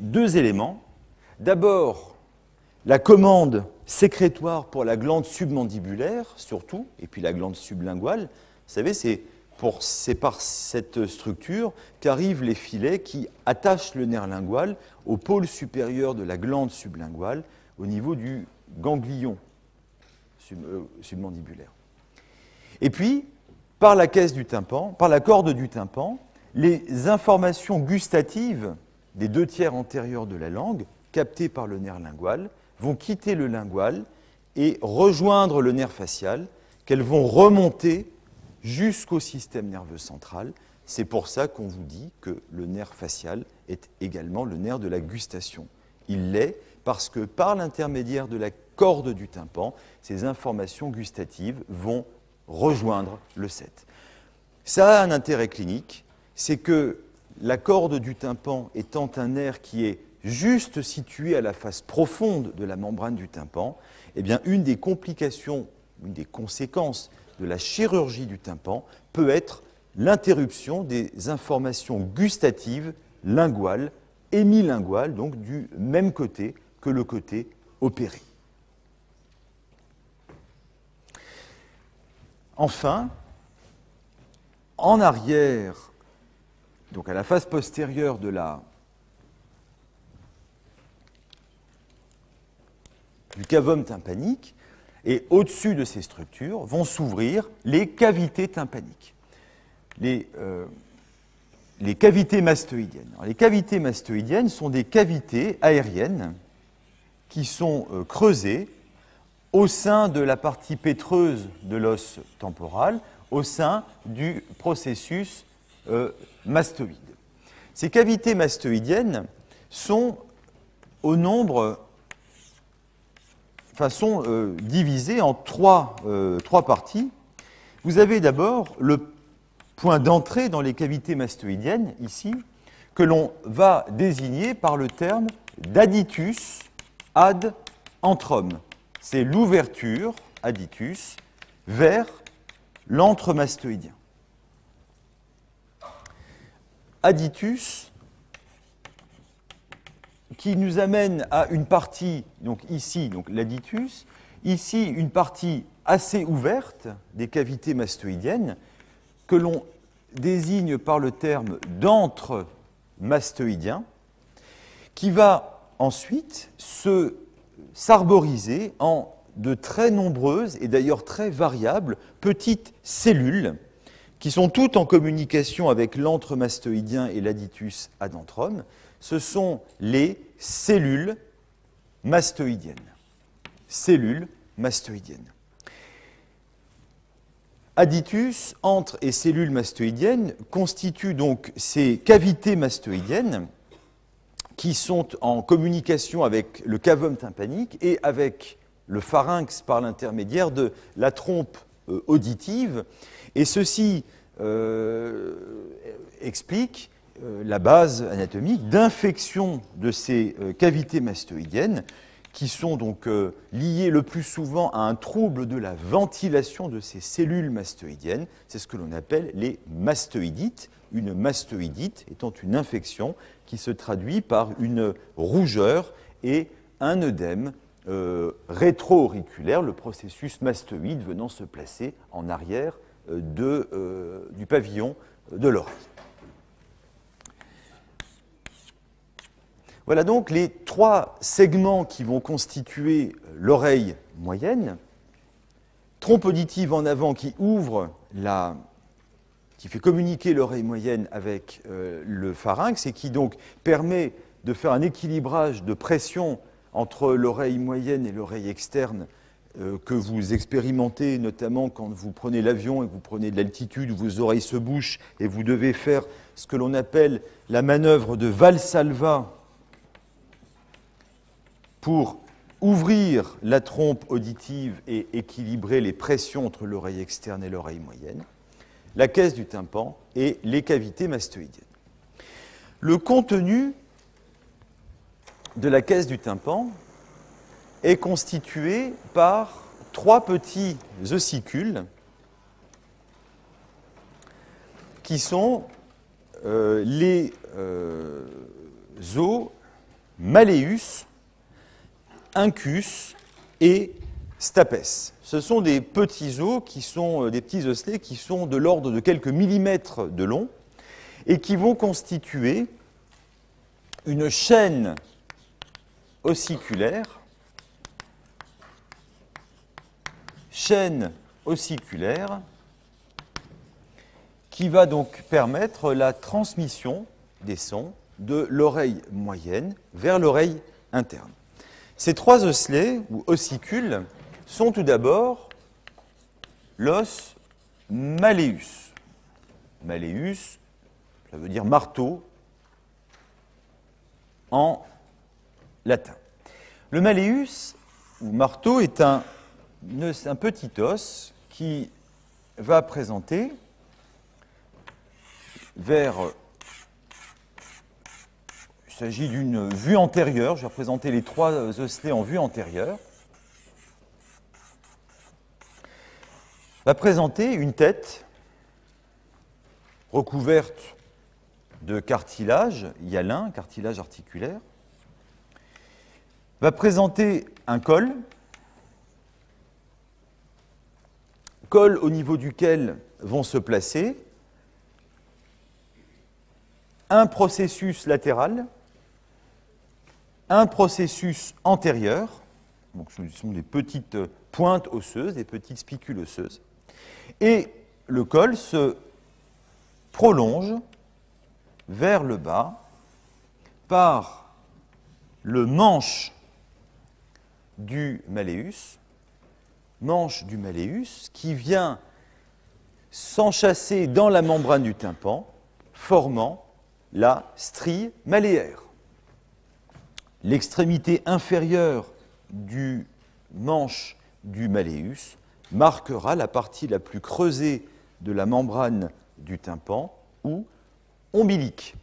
deux éléments. D'abord, la commande sécrétoire pour la glande submandibulaire, surtout, et puis la glande sublinguale. Vous savez, c'est par cette structure qu'arrivent les filets qui attachent le nerf lingual au pôle supérieur de la glande sublinguale au niveau du ganglion euh, submandibulaire. Et puis, par la caisse du tympan, par la corde du tympan, les informations gustatives des deux tiers antérieurs de la langue, captées par le nerf lingual, vont quitter le lingual et rejoindre le nerf facial, qu'elles vont remonter jusqu'au système nerveux central. C'est pour ça qu'on vous dit que le nerf facial est également le nerf de la gustation. il l'est parce que par l'intermédiaire de la corde du tympan, ces informations gustatives vont rejoindre le 7. Ça a un intérêt clinique, c'est que la corde du tympan étant un nerf qui est juste situé à la face profonde de la membrane du tympan, eh bien, une des complications, une des conséquences de la chirurgie du tympan peut être l'interruption des informations gustatives linguales, hémilinguales, donc du même côté que le côté opéré. Enfin, en arrière, donc à la face postérieure de la, du cavum tympanique, et au-dessus de ces structures vont s'ouvrir les cavités tympaniques. Les, euh, cavités mastoïdiennes. les cavités mastoïdiennes sont des cavités aériennes qui sont euh, creusées au sein de la partie pétreuse de l'os temporal, au sein du processus euh, mastoïde. Ces cavités mastoïdiennes sont au nombre, sont euh, divisées en trois, euh, trois parties. Vous avez d'abord le point d'entrée dans les cavités mastoïdiennes, ici, que l'on va désigner par le terme d'aditus ad antrum c'est l'ouverture, aditus, vers l'entremastoïdien. Aditus, qui nous amène à une partie, donc ici, donc l'aditus, ici une partie assez ouverte des cavités mastoïdiennes, que l'on désigne par le terme d'entre-mastoïdien, qui va ensuite se s'arboriser en de très nombreuses et d'ailleurs très variables petites cellules qui sont toutes en communication avec l'entremastoïdien et l'aditus adentrum. Ce sont les cellules mastoïdiennes. Cellules mastoïdiennes. Aditus, entre et cellules mastoïdiennes constituent donc ces cavités mastoïdiennes qui sont en communication avec le cavum tympanique et avec le pharynx par l'intermédiaire de la trompe euh, auditive. Et ceci euh, explique la base anatomique d'infection de ces cavités mastoïdiennes qui sont donc liées le plus souvent à un trouble de la ventilation de ces cellules mastoïdiennes. C'est ce que l'on appelle les mastoïdites. Une mastoïdite étant une infection qui se traduit par une rougeur et un œdème euh, rétro-auriculaire, le processus mastoïde venant se placer en arrière euh, euh, du pavillon de l'oreille. Voilà donc les trois segments qui vont constituer l'oreille moyenne. Trompe auditive en avant qui ouvre la qui fait communiquer l'oreille moyenne avec euh, le pharynx et qui donc permet de faire un équilibrage de pression entre l'oreille moyenne et l'oreille externe euh, que vous expérimentez notamment quand vous prenez l'avion et que vous prenez de l'altitude, vos oreilles se bouchent et vous devez faire ce que l'on appelle la manœuvre de Valsalva pour ouvrir la trompe auditive et équilibrer les pressions entre l'oreille externe et l'oreille moyenne la caisse du tympan et les cavités mastoïdiennes. Le contenu de la caisse du tympan est constitué par trois petits ossicules qui sont euh, les euh, os Malleus, Incus et Stapes. Ce sont des petits os qui sont euh, des petits osselets qui sont de l'ordre de quelques millimètres de long et qui vont constituer une chaîne ossiculaire, chaîne ossiculaire qui va donc permettre la transmission des sons de l'oreille moyenne vers l'oreille interne. Ces trois osselets ou ossicules sont tout d'abord l'os malleus. Malleus, ça veut dire marteau en latin. Le malleus, ou marteau, est un, un petit os qui va présenter vers s'agit d'une vue antérieure. Je vais représenter les trois osselets en vue antérieure. Va présenter une tête recouverte de cartilage hyalin, cartilage articulaire. Va présenter un col, col au niveau duquel vont se placer un processus latéral, un processus antérieur, donc ce sont des petites pointes osseuses, des petites spicules osseuses, et le col se prolonge vers le bas par le manche du malleus, manche du malleus qui vient s'enchasser dans la membrane du tympan, formant la strie malléaire. L'extrémité inférieure du manche du malleus marquera la partie la plus creusée de la membrane du tympan ou ombilique.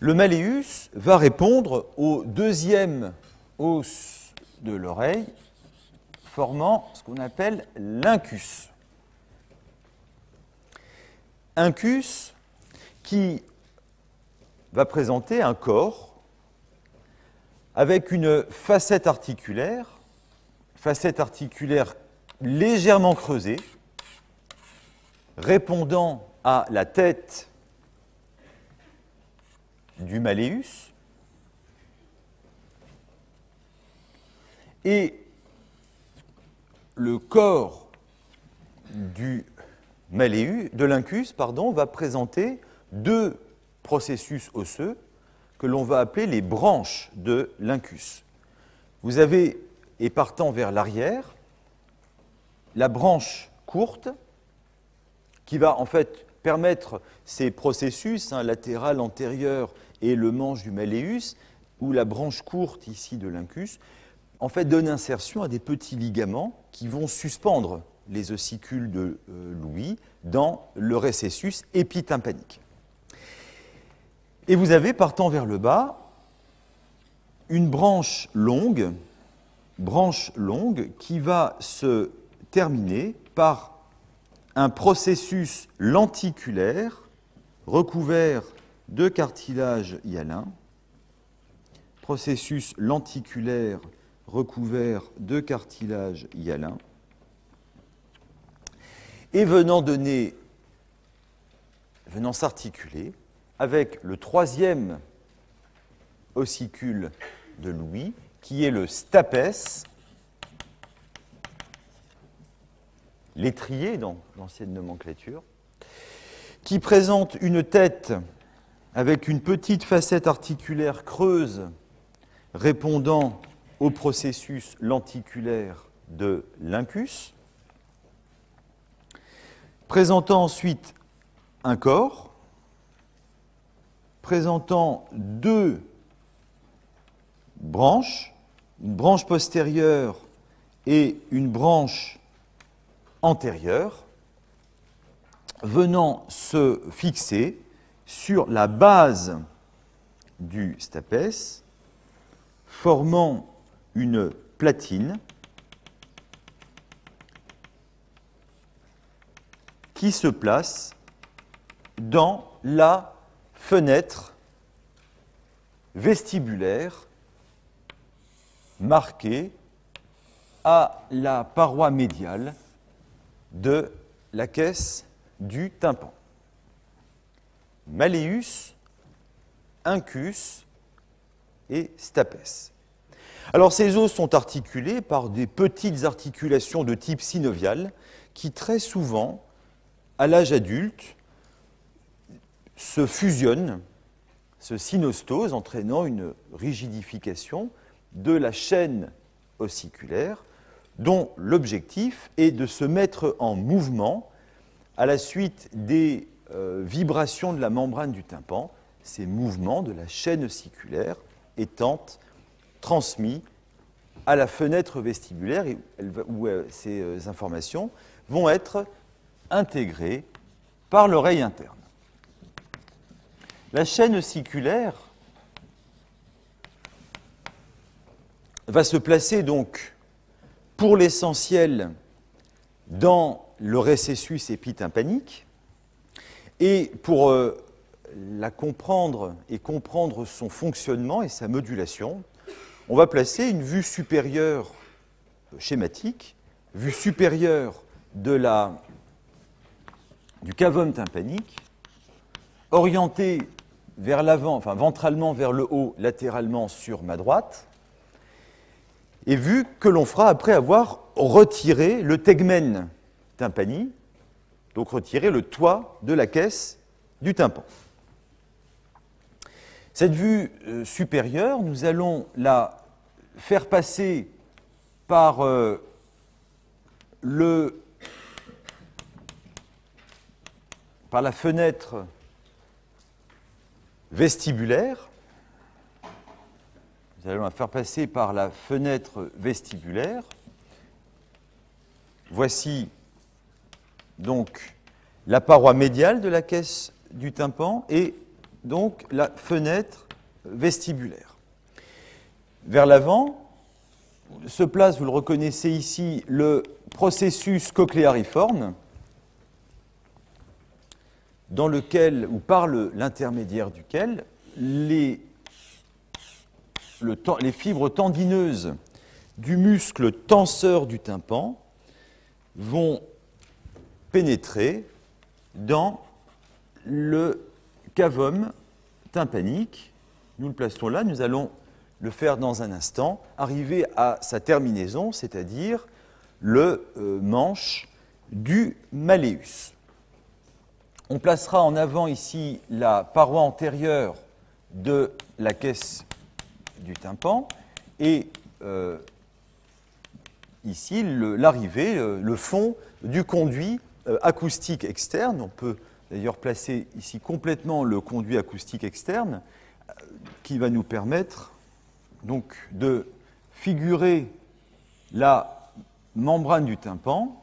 Le malleus va répondre au deuxième os de l'oreille, formant ce qu'on appelle l'incus. Incus qui va présenter un corps avec une facette articulaire, facette articulaire légèrement creusée, répondant à la tête du malleus et le corps du de l'incus, va présenter deux processus osseux que l'on va appeler les branches de l'incus. Vous avez, et partant vers l'arrière, la branche courte qui va en fait permettre ces processus, hein, latéral, antérieur et le manche du malleus, ou la branche courte ici de l'incus, en fait donne insertion à des petits ligaments qui vont suspendre les ossicules de euh, l'ouïe dans le récessus épitympanique. Et vous avez, partant vers le bas, une branche longue, branche longue qui va se terminer par un processus lenticulaire recouvert de cartilage hyalin, processus lenticulaire recouvert de cartilage hyalin, et venant donner, venant s'articuler avec le troisième ossicule de Louis, qui est le stapes, l'étrier dans l'ancienne nomenclature, qui présente une tête avec une petite facette articulaire creuse répondant au processus lenticulaire de l'incus, présentant ensuite un corps, présentant deux branches, une branche postérieure et une branche antérieure, venant se fixer sur la base du stapes, formant une platine qui se place dans la fenêtre vestibulaire marquée à la paroi médiale de la caisse du tympan. Malleus, incus et stapes. Alors ces os sont articulés par des petites articulations de type synovial qui très souvent à l'âge adulte, se fusionnent, se synostosent, entraînant une rigidification de la chaîne ossiculaire, dont l'objectif est de se mettre en mouvement à la suite des euh, vibrations de la membrane du tympan ces mouvements de la chaîne ossiculaire étant transmis à la fenêtre vestibulaire où euh, ces euh, informations vont être intégrées par l'oreille interne. La chaîne ossiculaire va se placer donc pour l'essentiel dans le récessus épitympanique et pour euh, la comprendre et comprendre son fonctionnement et sa modulation, on va placer une vue supérieure schématique, vue supérieure de la, du cavum tympanique, orientée vers l'avant, enfin ventralement vers le haut, latéralement sur ma droite, et vue que l'on fera après avoir retiré le tegmen tympani, donc retiré le toit de la caisse du tympan. Cette vue euh, supérieure, nous allons la faire passer par euh, le par la fenêtre vestibulaire. Nous allons la faire passer par la fenêtre vestibulaire. Voici donc la paroi médiale de la caisse du tympan et donc la fenêtre vestibulaire. Vers l'avant se place, vous le reconnaissez ici, le processus cochléariforme, dans lequel, ou par l'intermédiaire duquel, les, fibres tendineuses du muscle tenseur du tympan vont pénétrer dans le cavum tympanique. Nous le plaçons là, nous allons le faire dans un instant, arriver à sa terminaison, c'est-à-dire le euh, manche du maléus. On placera en avant ici la paroi antérieure de la caisse du tympan et euh, ici l'arrivée, le, fond du conduit euh, acoustique externe. On peut d'ailleurs placer ici complètement le conduit acoustique externe qui va nous permettre donc de figurer la membrane du tympan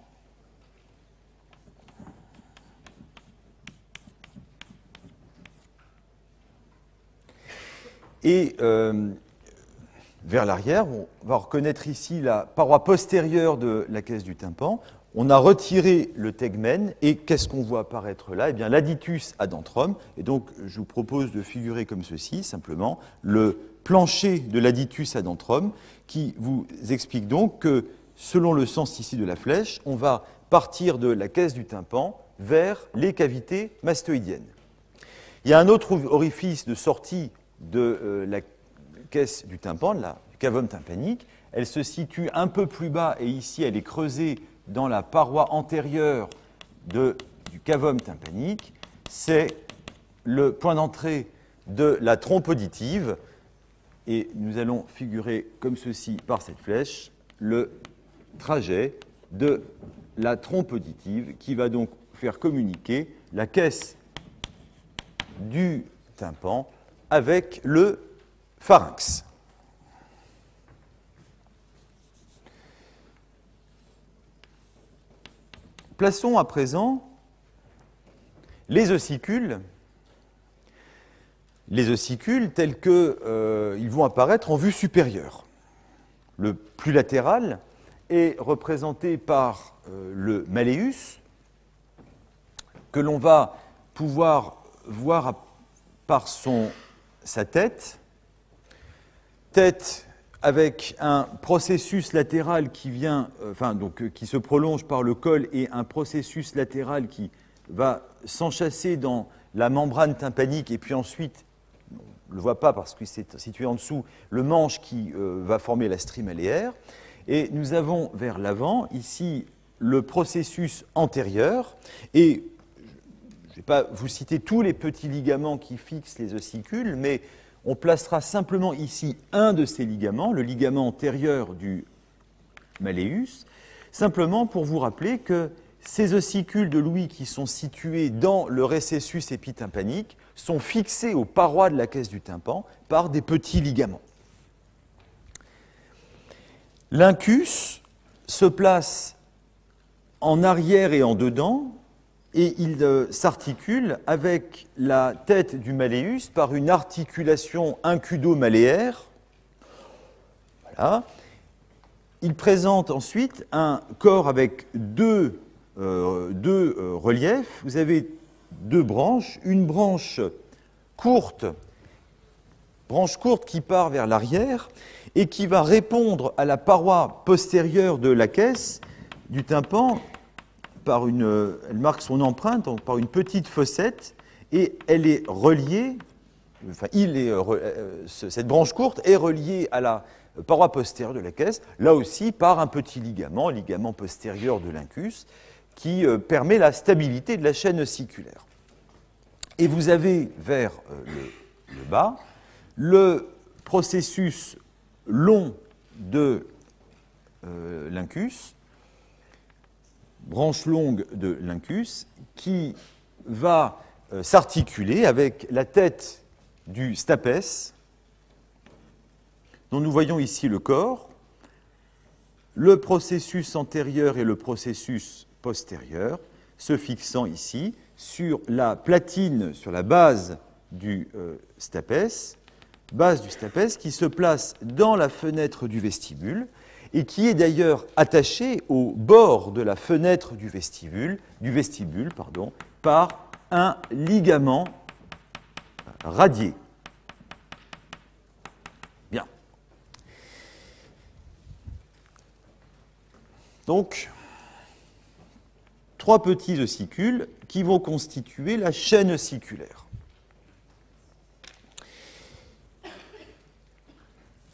et euh, vers l'arrière, on va reconnaître ici la paroi postérieure de la caisse du tympan. On a retiré le tegmen et qu'est-ce qu'on voit apparaître là? Eh bien, l'aditus adentrum. Et donc, je vous propose de figurer comme ceci, simplement, le plancher de l'aditus adentrum, qui vous explique donc que, selon le sens ici de la flèche, on va partir de la caisse du tympan vers les cavités mastoïdiennes. Il y a un autre orifice de sortie de euh, la caisse du tympan, la, du cavum tympanique. Elle se situe un peu plus bas et ici elle est creusée dans la paroi antérieure de, du cavum tympanique. C'est le point d'entrée de la trompe auditive et nous allons figurer comme ceci par cette flèche le trajet de la trompe auditive qui va donc faire communiquer la caisse du tympan avec le pharynx. Plaçons à présent les ossicules les ossicules tels qu'ils euh, vont apparaître en vue supérieure. Le plus latéral est représenté par euh, le maléus, que l'on va pouvoir voir par son, sa tête, tête avec un processus latéral qui vient, euh, enfin donc qui se prolonge par le col et un processus latéral qui va s'enchasser dans la membrane tympanique et puis ensuite on ne le voit pas parce que c'est situé en dessous, le manche qui euh, va former la stream aléaire. Et nous avons vers l'avant, ici, le processus antérieur. Et je ne vais pas vous citer tous les petits ligaments qui fixent les ossicules, mais on placera simplement ici un de ces ligaments, le ligament antérieur du maléus, simplement pour vous rappeler que ces ossicules de l'ouïe qui sont situés dans le récessus épitympanique sont fixés aux parois de la caisse du tympan par des petits ligaments. L'incus se place en arrière et en dedans et il euh, s'articule avec la tête du maléus par une articulation incudo-maléaire. Voilà. Il présente ensuite un corps avec deux, euh, euh, reliefs. Vous avez deux branches, une branche courte qui part vers l'arrière et qui va répondre à la paroi postérieure de la caisse du tympan par une, elle marque son empreinte par une petite fossette et elle est reliée, enfin est, euh, cette branche courte est reliée à la paroi postérieure de la caisse, là aussi par un petit ligament, ligament postérieur de l'incus, qui euh, permet la stabilité de la chaîne ossiculaire. Et vous avez vers euh, le bas le processus long de l'incus, branche longue de l'incus, qui va euh, s'articuler avec la tête du stapes, dont nous voyons ici le corps, le processus antérieur et le processus postérieur, se fixant ici sur la platine, sur la base du euh, stapes, base du stapes qui se place dans la fenêtre du vestibule et qui est d'ailleurs attaché au bord de la fenêtre du vestibule, du vestibule pardon, par un ligament radié. Bien. Donc, trois petits ossicules qui vont constituer la chaîne ossiculaire.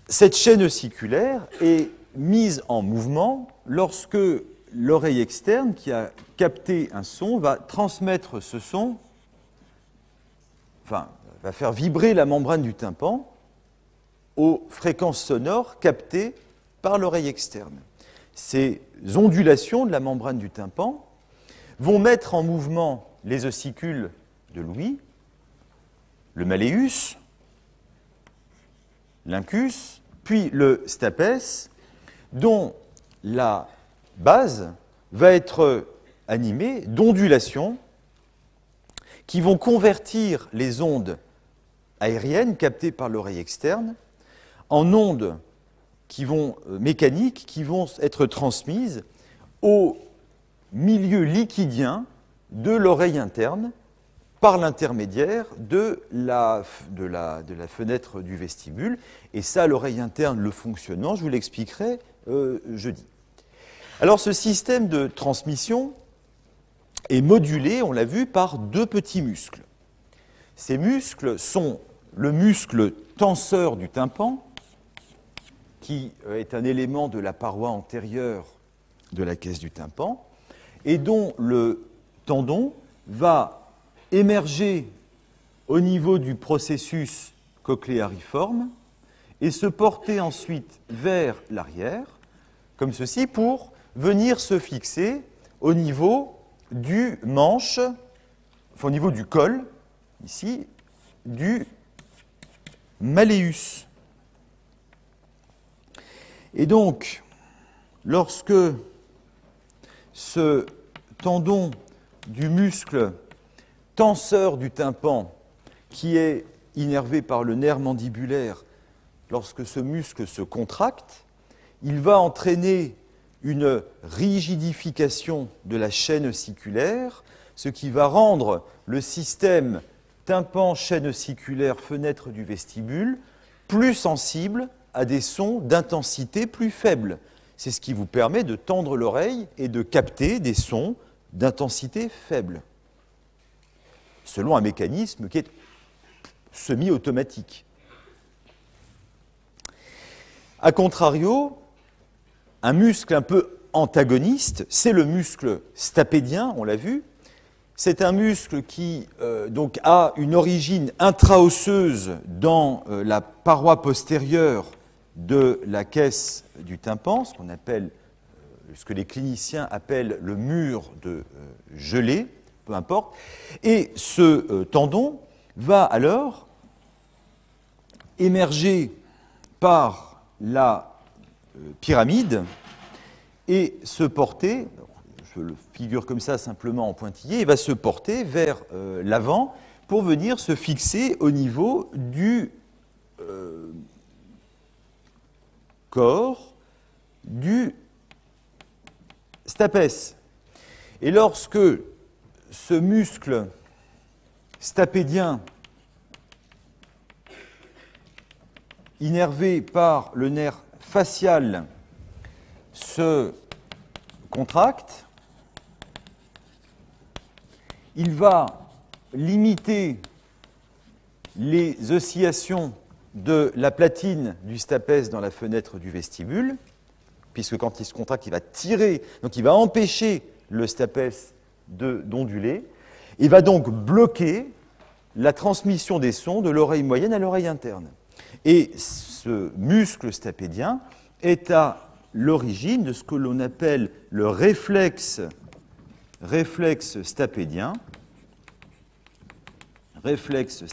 Cette chaîne ossiculaire est mise en mouvement lorsque l'oreille externe qui a capté un son va transmettre ce son, enfin, va faire vibrer la membrane du tympan aux fréquences sonores captées par l'oreille externe. Ces ondulations de la membrane du tympan vont mettre en mouvement les ossicules de l'ouïe, le maléus, l'incus, puis le stapes, dont la base va être animée d'ondulations qui vont convertir les ondes aériennes captées par l'oreille externe en ondes qui vont, euh, mécaniques qui vont être transmises au milieu liquidien de l'oreille interne par l'intermédiaire de la, de, la, de la, fenêtre du vestibule. Et ça, l'oreille interne, le fonctionnement, je vous l'expliquerai euh, jeudi. Alors ce système de transmission est modulé, on l'a vu, par deux petits muscles. Ces muscles sont le muscle tenseur du tympan, qui est un élément de la paroi antérieure de la caisse du tympan, et dont le tendon va émerger au niveau du processus cochléariforme et se porter ensuite vers l'arrière, comme ceci, pour venir se fixer au niveau du manche, enfin, au niveau du col, ici, du maléus. Et donc, lorsque ce tendon du muscle tenseur du tympan, qui est innervé par le nerf mandibulaire, lorsque ce muscle se contracte, il va entraîner une rigidification de la chaîne ossiculaire, ce qui va rendre le système tympan, chaîne ossiculaire, fenêtre du vestibule plus sensible à des sons d'intensité plus faible. C'est ce qui vous permet de tendre l'oreille et de capter des sons d'intensité faible, selon un mécanisme qui est semi-automatique. A contrario, un muscle un peu antagoniste, c'est le muscle stapédien, on l'a vu. C'est un muscle qui euh, donc a une origine intraosseuse dans euh, la paroi postérieure de la caisse du tympan, ce qu'on appelle euh, ce que les cliniciens appellent le mur de gelée, peu importe, et ce tendon va alors émerger par la pyramide et se porter, je le figure comme ça simplement en pointillé, il va se porter vers l'avant pour venir se fixer au niveau du corps du stapès. Et lorsque ce muscle stapédien, innervé par le nerf facial, se contracte, il va limiter les oscillations de la platine du stapès dans la fenêtre du vestibule, puisque quand il se contracte, il va tirer, donc il va empêcher le stapès d'onduler, il va donc bloquer la transmission des sons de l'oreille moyenne à l'oreille interne. Et ce muscle stapédien est à l'origine de ce que l'on appelle le réflexe, réflexe stapédien, réflexe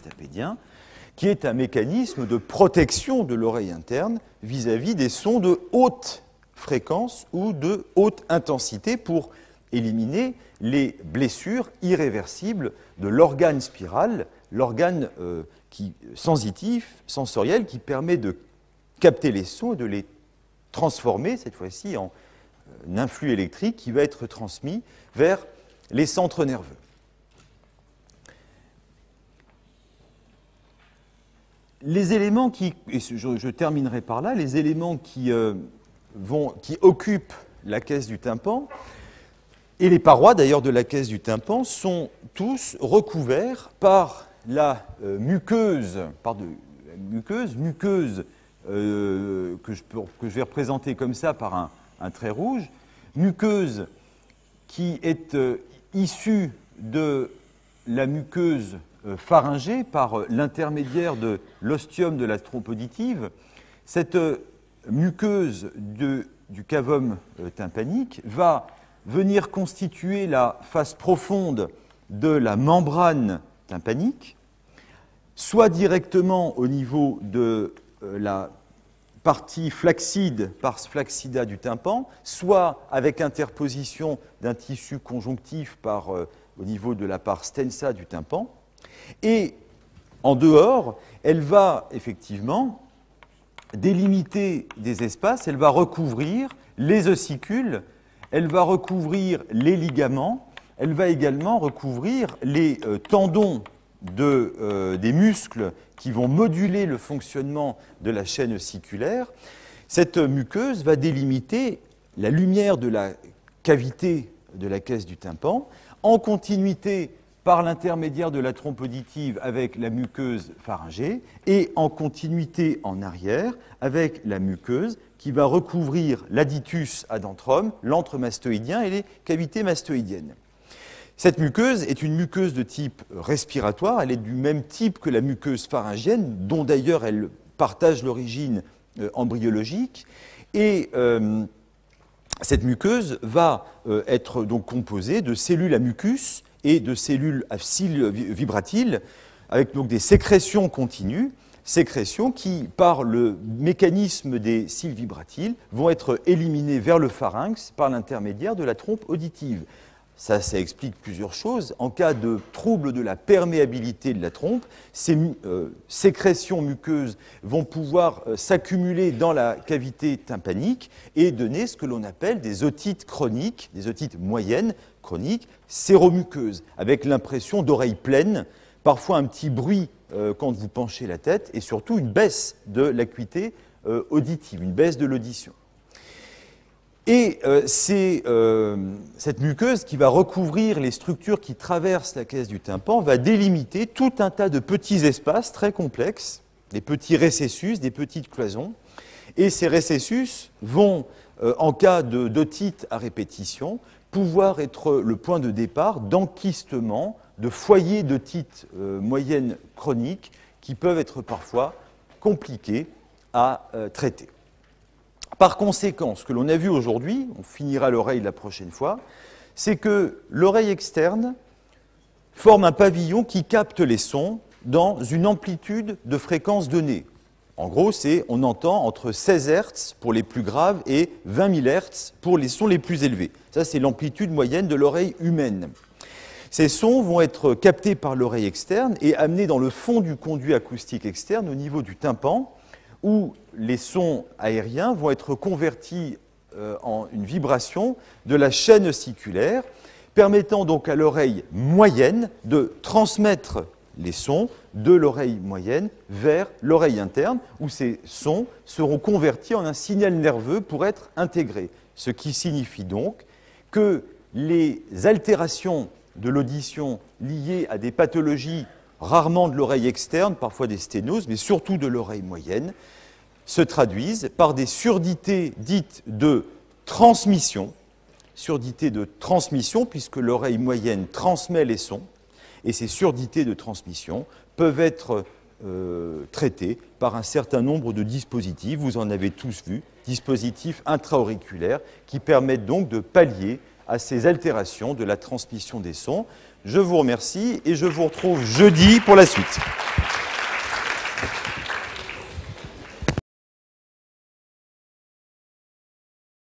qui est un mécanisme de protection de l'oreille interne vis-à-vis des sons de haute fréquence ou de haute intensité pour éliminer les blessures irréversibles de l'organe spiral, l'organe euh, sensitif, sensoriel, qui permet de capter les sons et de les transformer, cette fois-ci, en un euh, influx électrique qui va être transmis vers les centres nerveux. les éléments qui, et je, terminerai par là, les éléments qui, euh, qui occupent la caisse du tympan, et les parois d'ailleurs de la caisse du tympan, sont tous recouverts par la euh, muqueuse, muqueuse, euh, que, je vais représenter comme ça par un, trait rouge, muqueuse qui est issue de la muqueuse euh, pharyngée par euh, l'intermédiaire de l'ostium de la trompe auditive. Cette euh, muqueuse du cavum tympanique va venir constituer la face profonde de la membrane tympanique, soit directement au niveau de la partie flaccide, pars flaccida du tympan, soit avec interposition d'un tissu conjonctif par, au niveau de la part stensa du tympan. Et en dehors, elle va effectivement délimiter des espaces, elle va recouvrir les ossicules, elle va recouvrir les ligaments, elle va également recouvrir les euh, tendons euh, des muscles qui vont moduler le fonctionnement de la chaîne ossiculaire. Cette muqueuse va délimiter la lumière de la cavité de la caisse du tympan en continuité par l'intermédiaire de la trompe auditive avec la muqueuse pharyngée et en continuité en arrière avec la muqueuse qui va recouvrir l'aditus adentrum, l'entremastoïdien et les cavités mastoïdiennes. Cette muqueuse est une muqueuse de type respiratoire, elle est du même type que la muqueuse pharyngienne, dont d'ailleurs elle partage l'origine euh, embryologique, et euh, cette muqueuse va euh, être donc composée de cellules à mucus et de cellules à cils vibratiles, avec donc des sécrétions continues, sécrétions qui, par le mécanisme des cils vibratiles, vont être éliminées vers le pharynx par l'intermédiaire de la trompe auditive. Ça, ça explique plusieurs choses. En cas de trouble de la perméabilité de la trompe, ces euh, sécrétions muqueuses vont pouvoir euh, s'accumuler dans la cavité tympanique et donner ce que l'on appelle des otites chroniques, des otites moyennes chroniques, séromuqueuses, avec l'impression d'oreilles pleines, parfois un petit bruit euh, quand vous penchez la tête et surtout une baisse de l'acuité auditive, une baisse de l'audition. Et euh, c'est euh, cette muqueuse qui va recouvrir les structures qui traversent la caisse du tympan, va délimiter tout un tas de petits espaces très complexes, des petits récessus, des petites cloisons. Et ces récessus vont, euh, en cas d'otite à répétition, pouvoir être le point de départ d'enquistement de foyers d'otite moyenne chronique qui peuvent être parfois compliqués à traiter. Par conséquent, ce que l'on a vu aujourd'hui, on finira l'oreille la prochaine fois, c'est que l'oreille externe forme un pavillon qui capte les sons dans une amplitude de fréquence donnée. En gros, on entend entre 16 Hz pour les plus graves et 20 000 Hz pour les sons les plus élevés. Ça, c'est l'amplitude moyenne de l'oreille humaine. Ces sons vont être captés par l'oreille externe et amenés dans le fond du conduit acoustique externe au niveau du tympan, où les sons aériens vont être convertis euh, en une vibration de la chaîne ossiculaire, permettant donc à l'oreille moyenne de transmettre les sons de l'oreille moyenne vers l'oreille interne, où ces sons seront convertis en un signal nerveux pour être intégrés. Ce qui signifie donc que les altérations de l'audition liées à des pathologies rarement de l'oreille externe, parfois des sténoses, mais surtout de l'oreille moyenne, se traduisent par des surdités dites de transmission, surdité de transmission, puisque l'oreille moyenne transmet les sons, et ces surdités de transmission peuvent être euh, traitées par un certain nombre de dispositifs, vous en avez tous vu, dispositifs intra-auriculaires, qui permettent donc de pallier à ces altérations de la transmission des sons. Je vous remercie et je vous retrouve jeudi pour la suite.